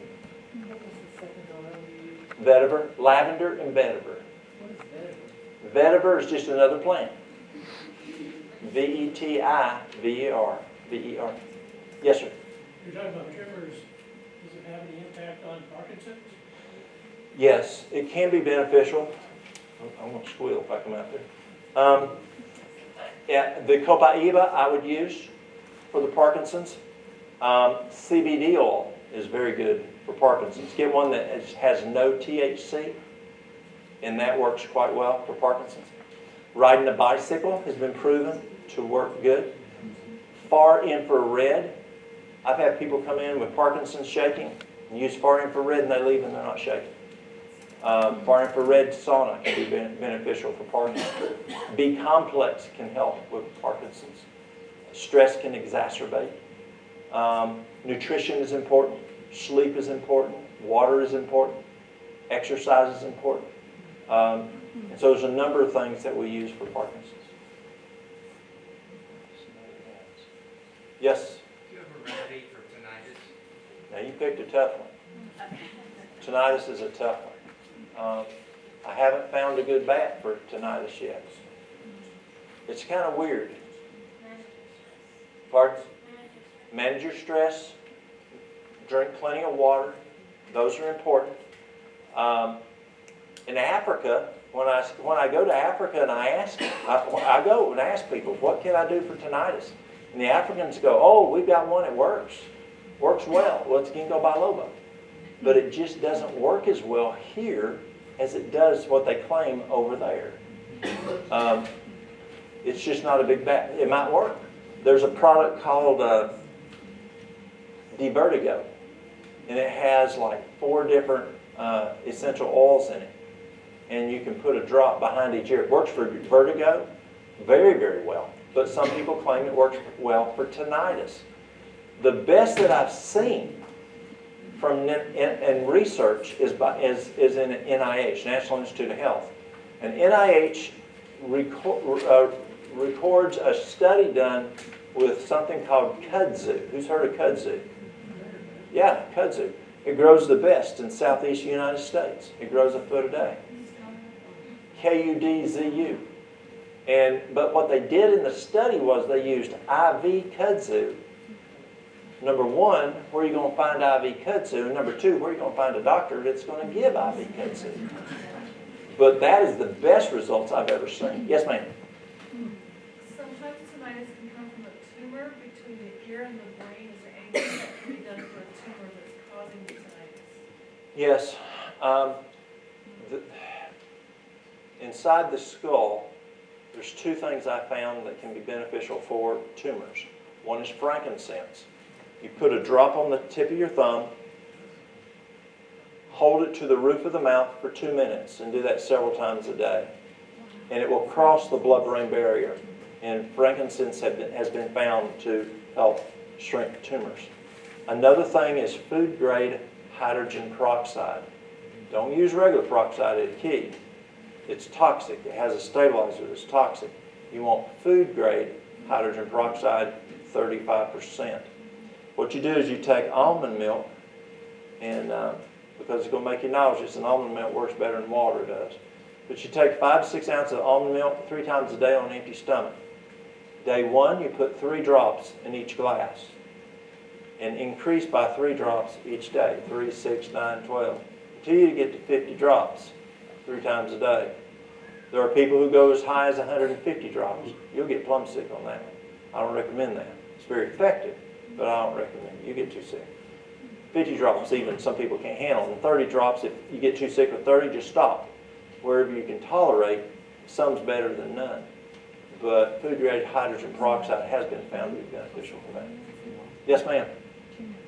Vetiver, lavender and vetiver. Vetiver is just another plant. V E T I V E R. V E R. Yes, sir. You're talking about tremors, does it have any impact on Parkinson's? Yes, it can be beneficial. I want to squeal if I come out there. Um, yeah, the copaiba I would use for the Parkinson's. Um, CBD oil is very good for Parkinson's. Get one that has, no THC, and that works quite well for Parkinson's. Riding a bicycle has been proven to work good. Far infrared. I've had people come in with Parkinson's shaking and use far infrared, and they leave and they're not shaking. Uh, far infrared sauna can be ben- beneficial for Parkinson's. B complex can help with Parkinson's. Stress can exacerbate. Um, nutrition is important. Sleep is important. Water is important. Exercise is important. Um, and so there's a number of things that we use for Parkinson's. Yes? Do you have a remedy for tinnitus? Now you picked a tough one. Tinnitus is a tough one. Um, I haven't found a good bat for tinnitus yet. It's kind of weird. Pardon? Manage your stress. Drink plenty of water. Those are important. Um, in Africa, when I, when I go to Africa and I ask, I, I go and ask people, what can I do for tinnitus? And the Africans go, oh, we've got one that works. Works well. Well, it's ginkgo biloba. But it just doesn't work as well here as it does what they claim over there. Um, it's just not a big bat. It might work. There's a product called uh, Vertigo, and it has like four different uh, essential oils in it. And you can put a drop behind each ear. It works for vertigo very, very well. But some people claim it works well for tinnitus. The best that I've seen from in research is, by, is, is in NIH, National Institute of Health. And NIH uh, records a study done with something called kudzu. Who's heard of kudzu? Yeah, kudzu. It grows the best in southeast United States. It grows a foot a day. K-U-D-Z-U. And but what they did in the study was they used IV kudzu number one, where are you gonna find IV kudzu? And number two, where are you gonna find a doctor that's gonna give IV kudzu? But that is the best results I've ever seen. Yes, ma'am? Sometimes tinnitus can come from a tumor between the ear and the brain. Is there anything that can be done for a tumor that's causing the tinnitus? Yes. Um, the, inside the skull, there's two things I found that can be beneficial for tumors. One is frankincense. You put a drop on the tip of your thumb, hold it to the roof of the mouth for two minutes, and do that several times a day. And it will cross the blood brain barrier. And frankincense been, has been found to help shrink tumors. Another thing is food grade hydrogen peroxide. Don't use regular peroxide at key. It's toxic. It has a stabilizer that's toxic. You want food grade hydrogen peroxide, 35%. What you do is you take almond milk, and uh, because it's going to make you nauseous, and almond milk works better than water does. But you take five to six ounces of almond milk three times a day on an empty stomach. Day one, you put three drops in each glass and increase by three drops each day three, six, nine, twelve until you get to 50 drops three times a day. There are people who go as high as 150 drops. You'll get plumb sick on that. I don't recommend that. It's very effective, but I don't recommend it. You get too sick. 50 drops, even some people can't handle. And 30 drops, if you get too sick with 30, just stop. Wherever you can tolerate, some's better than none. But food grade hydrogen peroxide has been found to be beneficial for that. Yes, ma'am.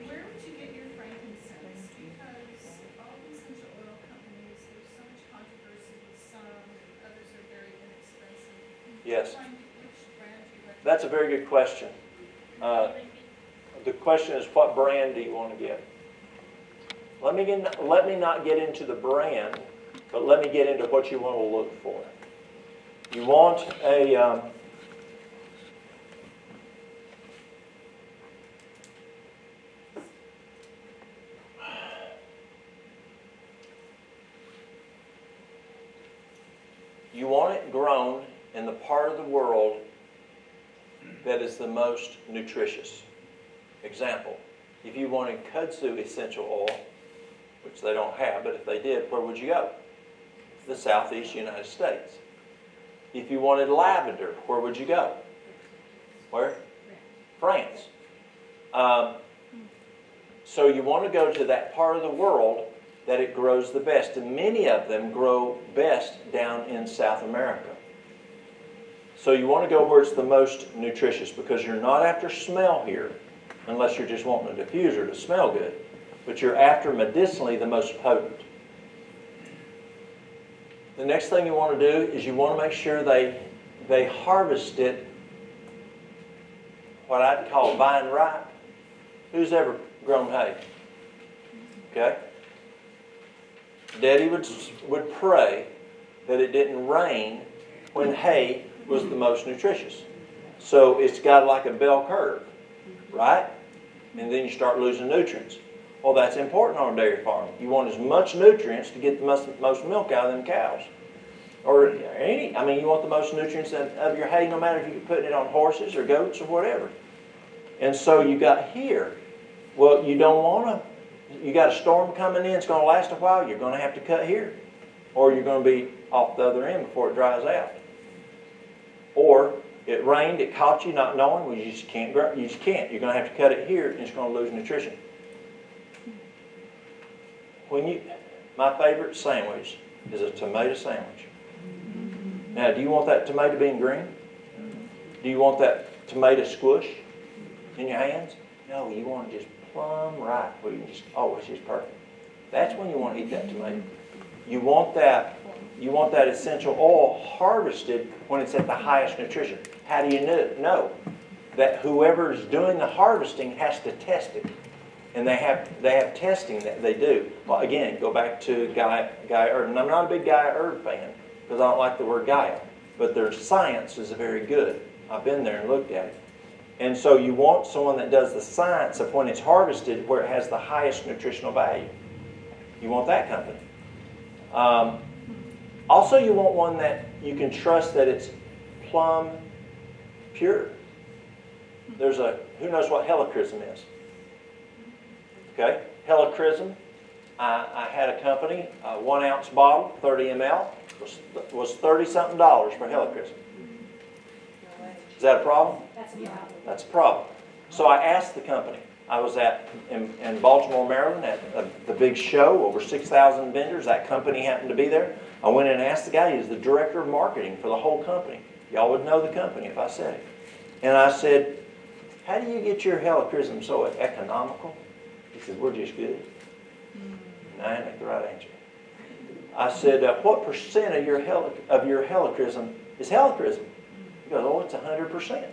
Where would you get your frankincense? Because all the essential oil companies, there's so much controversy with some, and others are very inexpensive. Yes. That's a very good question. Uh, the question is, what brand do you want to get? Let me get, let me not get into the brand, but let me get into what you want to look for. You want a um, you want it grown in the part of the world that is the most nutritious. Example, if you wanted kudzu essential oil, which they don't have, but if they did, where would you go? The southeast United States. If you wanted lavender, where would you go? Where? France. Um, so you want to go to that part of the world that it grows the best. And many of them grow best down in South America. So you want to go where it's the most nutritious because you're not after smell here, unless you're just wanting a diffuser to smell good. But you're after medicinally the most potent. The next thing you want to do is you want to make sure they they harvest it what I'd call vine ripe. Who's ever grown hay? Okay? Daddy would, would pray that it didn't rain when hay was the most nutritious. So it's got like a bell curve, right? And then you start losing nutrients. Well, that's important on a dairy farm. You want as much nutrients to get the most, most milk out of them cows. Or any, I mean, you want the most nutrients of, of your hay, no matter if you're putting it on horses or goats or whatever. And so you got here. Well, you don't want to, you got a storm coming in, it's going to last a while, you're going to have to cut here. Or you're going to be off the other end before it dries out. Or it rained, it caught you not knowing, well, you just can't, grow- you just can't. You're going to have to cut it here and it's going to lose nutrition. When you, my favorite sandwich is a tomato sandwich. Now, do you want that tomato being green? Do you want that tomato squish in your hands? No, you want it just plumb right, where you just, oh, it's just perfect. That's when you want to eat that tomato. You want that, you want that essential oil harvested when it's at the highest nutrition. How do you know? That whoever's doing the harvesting has to test it. And they have they have testing that they do. Well, again, go back to Guy Guy. And I'm not a big Gaia Herb fan because I don't like the word Gaia, but their science is very good. I've been there and looked at it. And so you want someone that does the science of when it's harvested where it has the highest nutritional value. You want that company. Um, also, you want one that you can trust that it's plumb pure. There's a, who knows what helichrysum is? Okay, helichrysum. I, I had a company, a one ounce bottle, 30 ml, was, was 30 something dollars for helichrysum. Is that a problem? That's a problem. That's a problem. So I asked the company. I was at, in, in Baltimore, Maryland, at a, the big show, over 6,000 vendors. That company happened to be there. I went in and asked the guy, he's the director of marketing for the whole company. Y'all would know the company if I said it. And I said, how do you get your helichrysum so economical? He said, we're just good. And I make the right answer. I said, uh, what percent of your, heli- of your helichrysum is helichrysum? He goes, oh, it's 100%.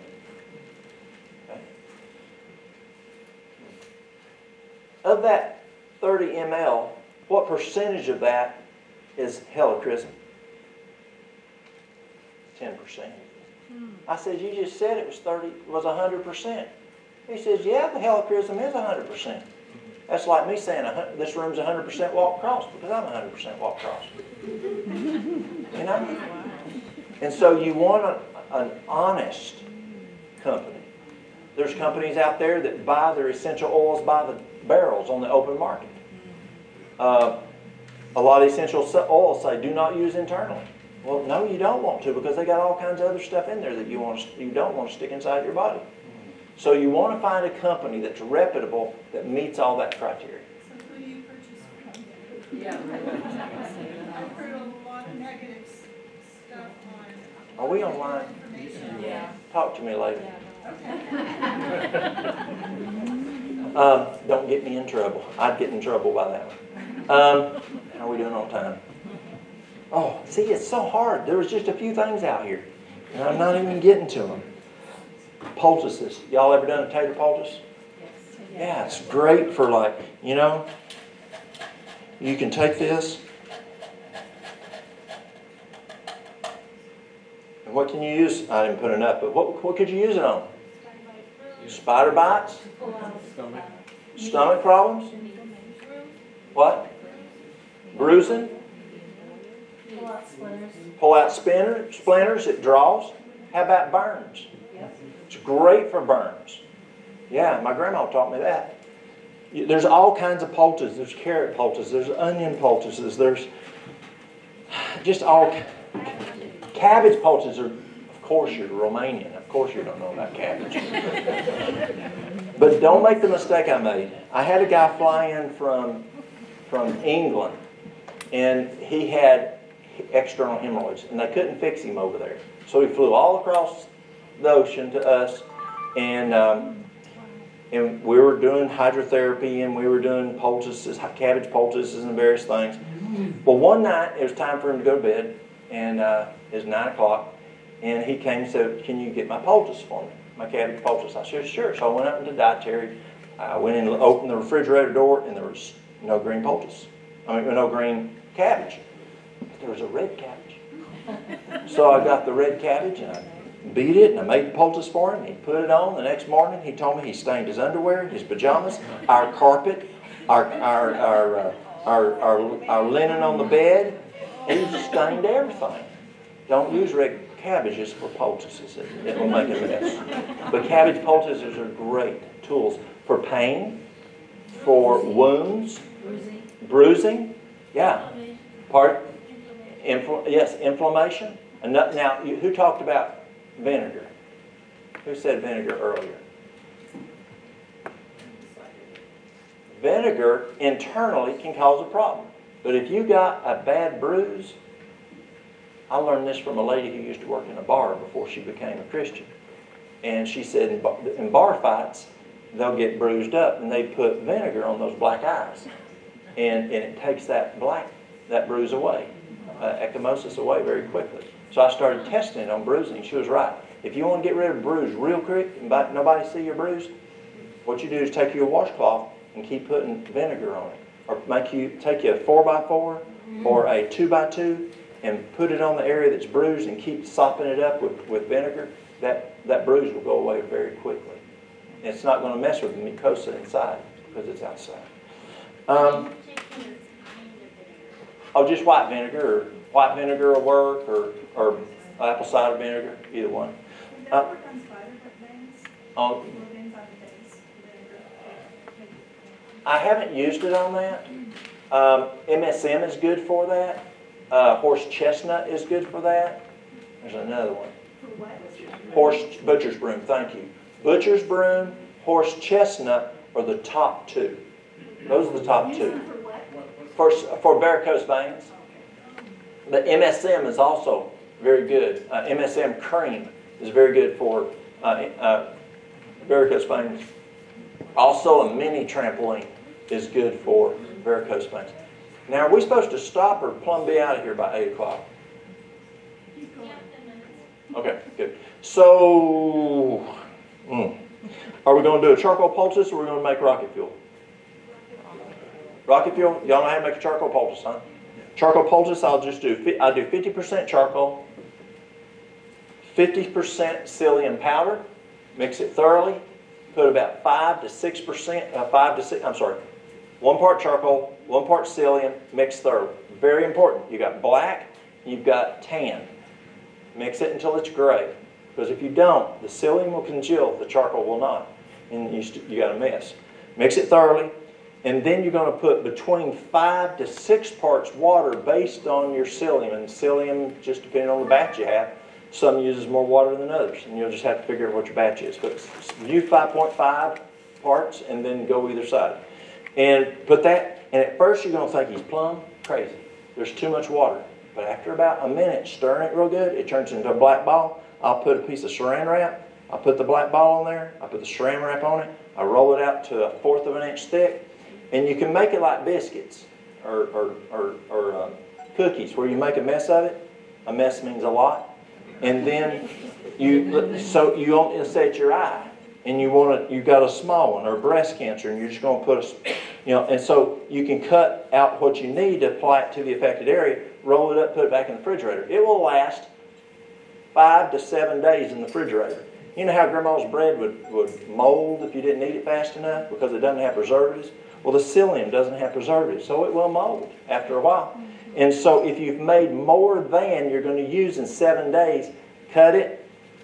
Of that 30 ml, what percentage of that is helichrysum? 10%. I said, you just said it was 30, was 100%. He says, yeah, the helichrysum is 100%. That's like me saying this room's 100% Walt Cross because I'm 100% Walt Cross. You know? And so you want a, an honest company. There's companies out there that buy their essential oils by the barrels on the open market. Uh, a lot of essential oils say do not use internally. Well, no, you don't want to because they got all kinds of other stuff in there that you want to, you don't want to stick inside your body. So you want to find a company that's reputable that meets all that criteria. So who do you purchase from? Yeah. I've heard a lot of negative stuff on. Are we online? Yeah. Talk to me later. Um, don't get me in trouble. I'd get in trouble by that one. Um, how are we doing on time? Oh, see, it's so hard. There was just a few things out here, and I'm not even getting to them. Poultices. Y'all ever done a tater poultice? Yeah, it's great for like, you know, you can take this. And what can you use? I didn't put enough, but what, what could you use it on? Spider bites? Stomach. Stomach problems? What? Bruising? Pull out splinters. Pull out splinter, splinters, it draws. How about burns? It's great for burns. Yeah, my grandma taught me that. There's all kinds of poultices. There's carrot poultices, there's onion poultices, there's just all cabbage poultices are course you're Romanian. Of course you don't know about cabbage. but don't make the mistake I made. I had a guy fly in from from England and he had external hemorrhoids, and they couldn't fix him over there. So he flew all across the ocean to us, and um, and we were doing hydrotherapy, and we were doing poultices, cabbage poultices, and various things. Well, one night it was time for him to go to bed, and uh, it was nine o'clock, and he came and said, "Can you get my poultice for me, my cabbage poultice?" I said, "Sure." So I went up into dietary. I went in, and opened the refrigerator door, and there was no green poultice. I mean, no green cabbage. But there was a red cabbage. So I got the red cabbage and I beat it and I made the poultice for him. He put it on. The next morning he told me he stained his underwear, his pajamas, our carpet, our our our uh, our, our, our linen on the bed. He stained everything. Don't use red cabbages for poultices. It, will make a mess. But cabbage poultices are great tools for pain, for wounds, bruising. Yeah. Part. Infl- yes, inflammation. And now, you, who talked about vinegar? Who said vinegar earlier? Vinegar internally can cause a problem. But if you got a bad bruise, I learned this from a lady who used to work in a bar before she became a Christian. And she said in bar, in bar fights, they'll get bruised up and they put vinegar on those black eyes. And, and it takes that black, that bruise away, uh, ecchymosis away very quickly. So I started testing it on bruising. She was right. If you want to get rid of bruise real quick and nobody see your bruise, what you do is take your washcloth and keep putting vinegar on it. Or make you take you a four by four or a two by two and put it on the area that's bruised and keep sopping it up with, with vinegar. That, that bruise will go away very quickly. And it's not going to mess with the mucosa inside because it's outside. Um, oh, just white vinegar or white vinegar will work or, or apple cider vinegar, either one. Uh, oh, I haven't used it on that. Um, MSM is good for that. Uh, horse chestnut is good for that. There's another one. Horse butcher's broom. Thank you. Butcher's broom, horse chestnut are the top two. Those are the top two. For, for varicose veins. The MSM is also very good. Uh, MSM cream is very good for uh, uh, varicose veins. Also, a mini trampoline is good for varicose veins. Now, are we supposed to stop or plumb be out of here by 8 o'clock? Okay, good. So, mm, are we going to do a charcoal poultice or are we going to make rocket fuel? Rocket fuel? Y'all know how to make a charcoal poultice, huh? Charcoal poultice, I'll just do, I'll do 50% charcoal, 50% psyllium powder, mix it thoroughly, put about 5 to 6%, uh, 5 to 6, I'm sorry, one part charcoal, one part psyllium, mix thoroughly. Very important. You got black, you've got tan. Mix it until it's gray. Because if you don't, the psyllium will congeal, the charcoal will not. And you, you got a mess. Mix it thoroughly. And then you're going to put between five to six parts water based on your psyllium. And psyllium, just depending on the batch you have, some uses more water than others. And you'll just have to figure out what your batch is. But use 5.5 parts and then go either side. And put that, and at first you're going to think he's plumb crazy. There's too much water. But after about a minute stirring it real good, it turns into a black ball. I'll put a piece of saran wrap. I'll put the black ball on there. I put the saran wrap on it. I roll it out to a fourth of an inch thick. And you can make it like biscuits or, or, or, or uh, cookies where you make a mess of it. A mess means a lot. And then you, so you only it's your eye and you want to, you've got a small one or breast cancer, and you're just going to put a, you know, and so you can cut out what you need to apply it to the affected area, roll it up, put it back in the refrigerator. It will last five to seven days in the refrigerator. You know how grandma's bread would, would mold if you didn't eat it fast enough because it doesn't have preservatives? Well, the psyllium doesn't have preservatives, so it will mold after a while. And so if you've made more than you're going to use in seven days, cut it,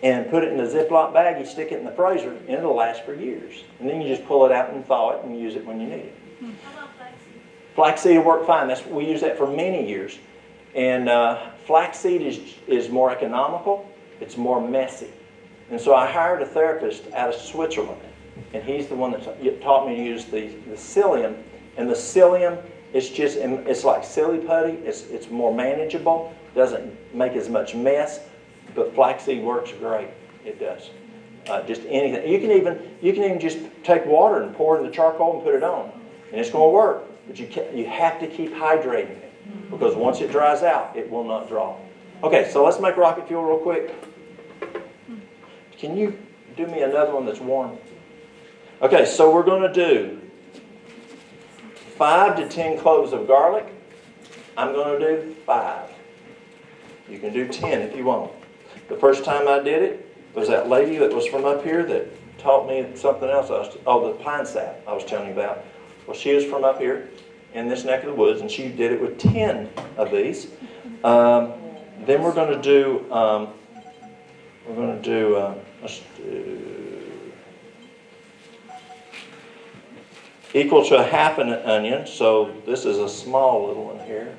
and put it in a Ziploc bag, you stick it in the freezer, and it'll last for years. And then you just pull it out and thaw it and use it when you need it. How about flaxseed? Flaxseed will work fine. That's, we use that for many years. And uh, flaxseed is, is more economical, it's more messy. And so I hired a therapist out of Switzerland, and he's the one that taught me to use the, the psyllium. And the psyllium is just, it's like silly putty, it's, it's more manageable, doesn't make as much mess. But flaxseed works great. It does. Uh, just anything. You can even you can even just take water and pour it in the charcoal and put it on, and it's going to work. But you can, you have to keep hydrating it because once it dries out, it will not draw. Okay, so let's make rocket fuel real quick. Can you do me another one that's warm? Okay, so we're going to do five to ten cloves of garlic. I'm going to do five. You can do ten if you want. The first time I did it was that lady that was from up here that taught me something else. I was, oh, the pine sap I was telling you about. Well, she was from up here in this neck of the woods, and she did it with 10 of these. Um, then we're going to do, um, we're going to do, uh, let's do, equal to a half an onion. So this is a small little one here.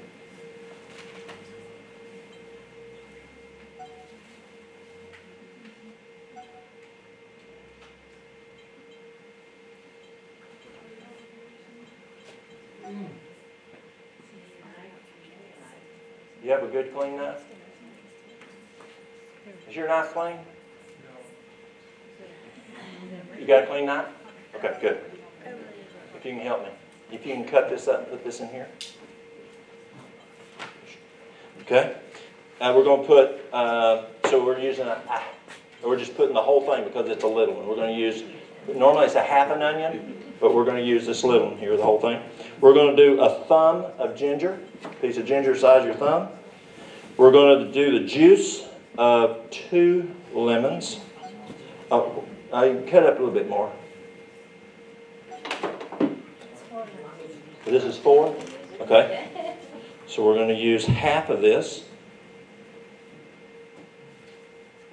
Good clean knife? Is your knife clean? You got a clean knife? Okay, good. If you can help me. If you can cut this up and put this in here. Okay? And we're going to put, uh, so we're using a, we're just putting the whole thing because it's a little one. We're going to use, normally it's a half an onion, but we're going to use this little one here, the whole thing. We're going to do a thumb of ginger, piece of ginger size your thumb. We're going to do the juice of two lemons. Oh, uh, I cut up a little bit more. This is four? Okay. So we're going to use half of this.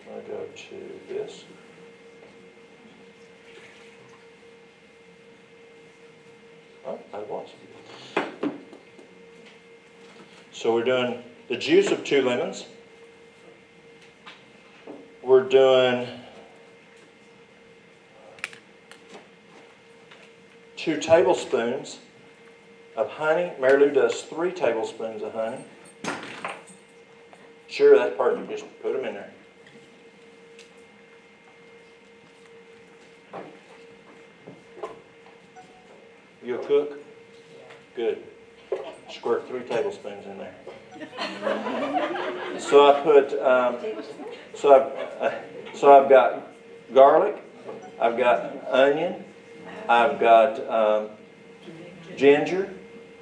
To go to this. Oh, I was. So we're doing the juice of two lemons. We're doing two tablespoons of honey. Mary Lou does three tablespoons of honey. Sure, that's perfect. Just put them in there. You a cook? Good. Squirt three tablespoons in there. So I put, um, so I've, uh, so I've got garlic, I've got onion, I've got um, ginger,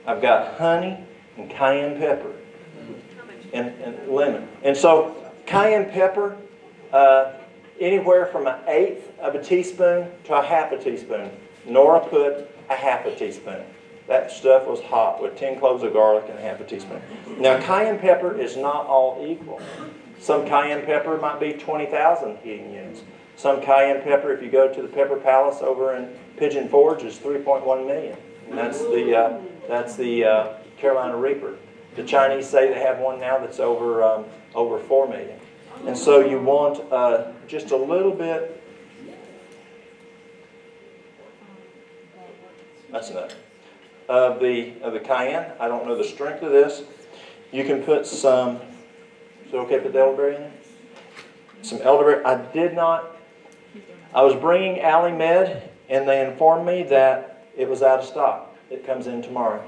I've got honey and cayenne pepper and, and lemon. And so cayenne pepper, uh, anywhere from an eighth of a teaspoon to a half a teaspoon. Nora put a half a teaspoon. That stuff was hot with 10 cloves of garlic and a half a teaspoon. Now, cayenne pepper is not all equal. Some cayenne pepper might be 20,000 heating units. Some cayenne pepper, if you go to the Pepper Palace over in Pigeon Forge, is 3.1 million. And that's the, uh, that's the uh, Carolina Reaper. The Chinese say they have one now that's over, um, over 4 million. And so you want uh, just a little bit. That's enough. Of the, of the cayenne. I don't know the strength of this. You can put some. Is it okay put the elderberry in? Some elderberry. I did not. I was bringing Allimed, and they informed me that it was out of stock. It comes in tomorrow.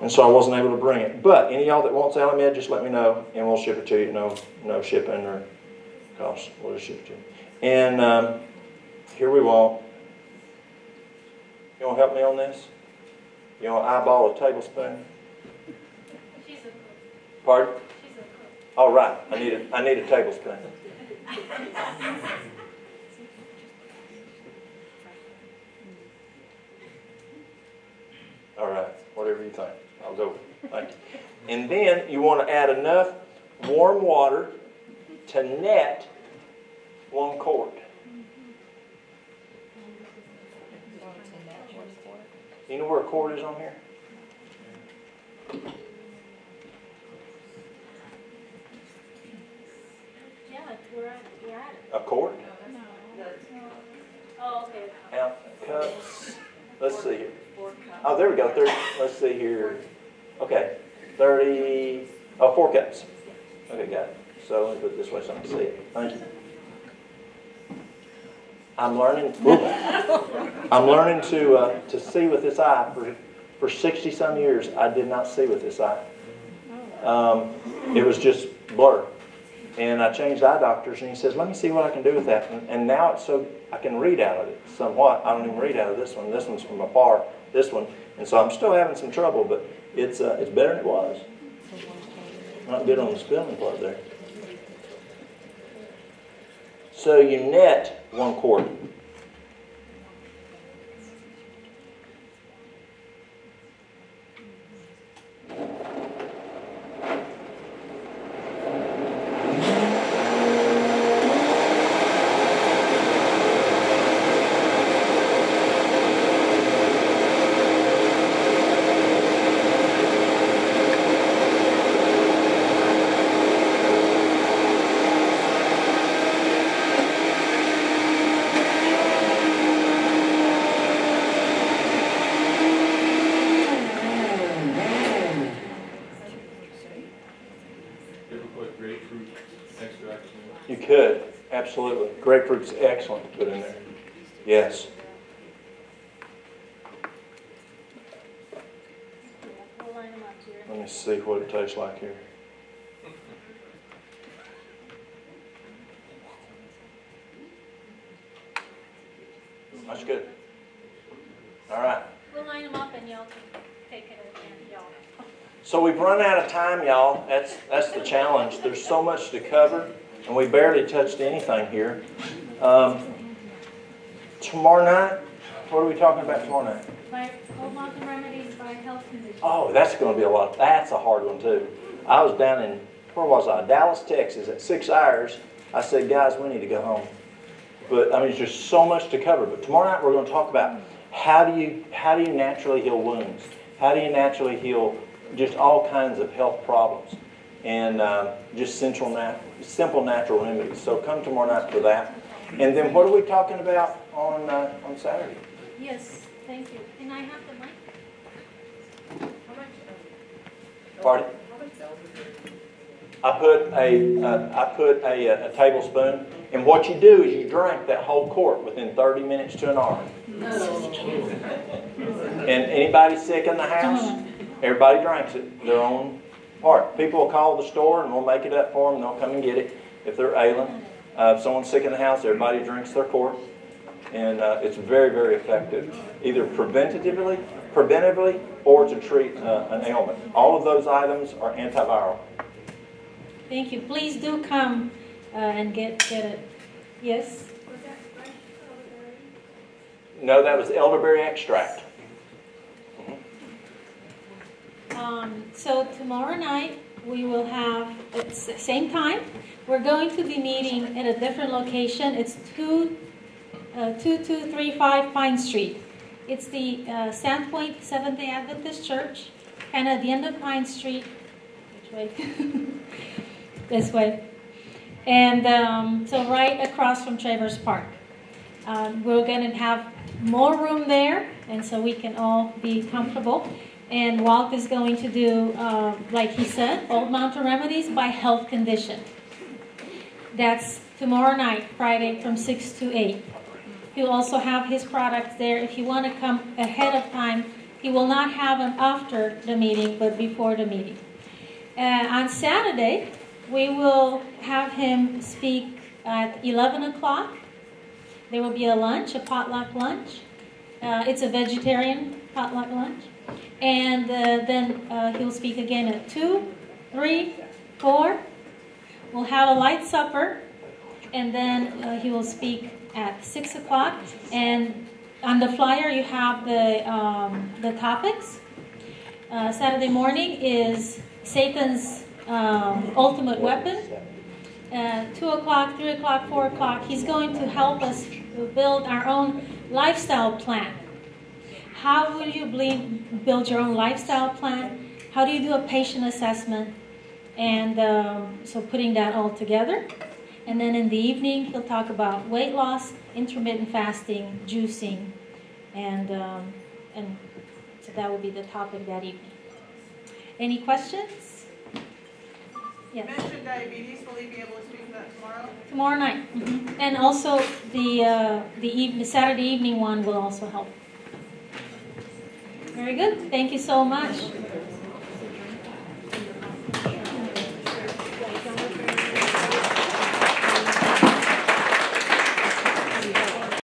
And so I wasn't able to bring it. But any y'all that wants Allimed, just let me know, and we'll ship it to you. No, no shipping or cost. We'll just ship it to you. And um, here we want. You want to help me on this? You want to eyeball a tablespoon? She's a cook. Pardon? She's a cook. All right. I need a, I need a tablespoon. All right. Whatever you think. I'll go. Thank you. And then you want to add enough warm water to net one quart. You know where a quart is on here? Yeah, we're at, we're at it. A quart? Oh, okay. Ounce, cups. Let's see here. Oh, there we go. 30, let's see here. Okay. 30. Oh, four cups. Okay, got it. So let me put it this way so I can see it. Thank you. I'm learning. I'm learning to uh, to see with this eye. For for 60 some years, I did not see with this eye. Um, it was just blur. And I changed eye doctors, and he says, "Let me see what I can do with that." And, and now it's so I can read out of it somewhat. I don't even read out of this one. This one's from afar. This one, and so I'm still having some trouble, but it's uh, it's better than it was. Not good on the spelling part there. So you net one quart. You ever put grapefruit extract in You could, Grapefruit's excellent to put in there. Yes. We'll line them up here. Let me see what it tastes like here. That's good. All right. We'll line them up and y'all can take it and y'all. So we've run out of time, y'all. That's that's the challenge. There's so much to cover, and we barely touched anything here. Um, tomorrow night, what are we talking about tomorrow night? By cold mountain remedies by health conditions. Oh, that's going to be a lot. That's a hard one too. I was down in where was I? Dallas, Texas, at six hours. I said, guys, we need to go home. But I mean, there's just so much to cover. But tomorrow night we're going to talk about How do you, how do you naturally heal wounds? How do you naturally heal just all kinds of health problems? And um, just central nat- simple natural remedies. So come tomorrow night for that. And then what are we talking about on, uh, on Saturday? Yes, thank you. Can I have the mic? How much, Pardon? how much elderberry? I put a, uh, I put a, a tablespoon, and what you do is you drink that whole quart within 30 minutes to an hour. And anybody sick in the house, everybody drinks it, their own part. People will call the store and we'll make it up for them, they'll come and get it if they're ailing. Uh, if someone's sick in the house, everybody drinks their quart. And uh, it's very, very effective, either preventatively, preventively, or to treat uh, an ailment. All of those items are antiviral. Thank you. Please do come uh, and get, get it. Yes? Was that fresh elderberry? No, that was elderberry extract. Um, so tomorrow night, we will have, it's the same time, we're going to be meeting at a different location. It's two, uh, 2235 Pine Street. It's the uh, Sandpoint Seventh-day Adventist Church, of at the end of Pine Street. Which way? this way. And um, so right across from Travers Park. Um, we're going to have more room there, and so we can all be comfortable. And Walt is going to do, uh, like he said, Old Mountain Remedies by health condition. That's tomorrow night, Friday, from 6 to 8. He'll also have his products there. If you want to come ahead of time, he will not have them after the meeting, but before the meeting. Uh, on Saturday, we will have him speak at 11 o'clock. There will be a lunch, a potluck lunch. Uh, it's a vegetarian potluck lunch. And uh, then uh, he'll speak again at 2, 3, 4. We'll have a light supper. And then uh, he will speak at 6 o'clock. And on the flyer, you have the, um, the topics. Uh, Saturday morning is Satan's um, ultimate weapon. Uh, 2 o'clock, 3 o'clock, 4 o'clock, he's going to help us build our own lifestyle plan. How will you build your own lifestyle plan? How do you do a patient assessment? And um, so putting that all together. And then in the evening, he'll talk about weight loss, intermittent fasting, juicing, and, um, and so that will be the topic that evening. Any questions? You Yes. mentioned diabetes, will he be able to speak to that tomorrow? Tomorrow night. mhm. And also the uh, the evening, Saturday evening one will also help. Very good. Thank you so much.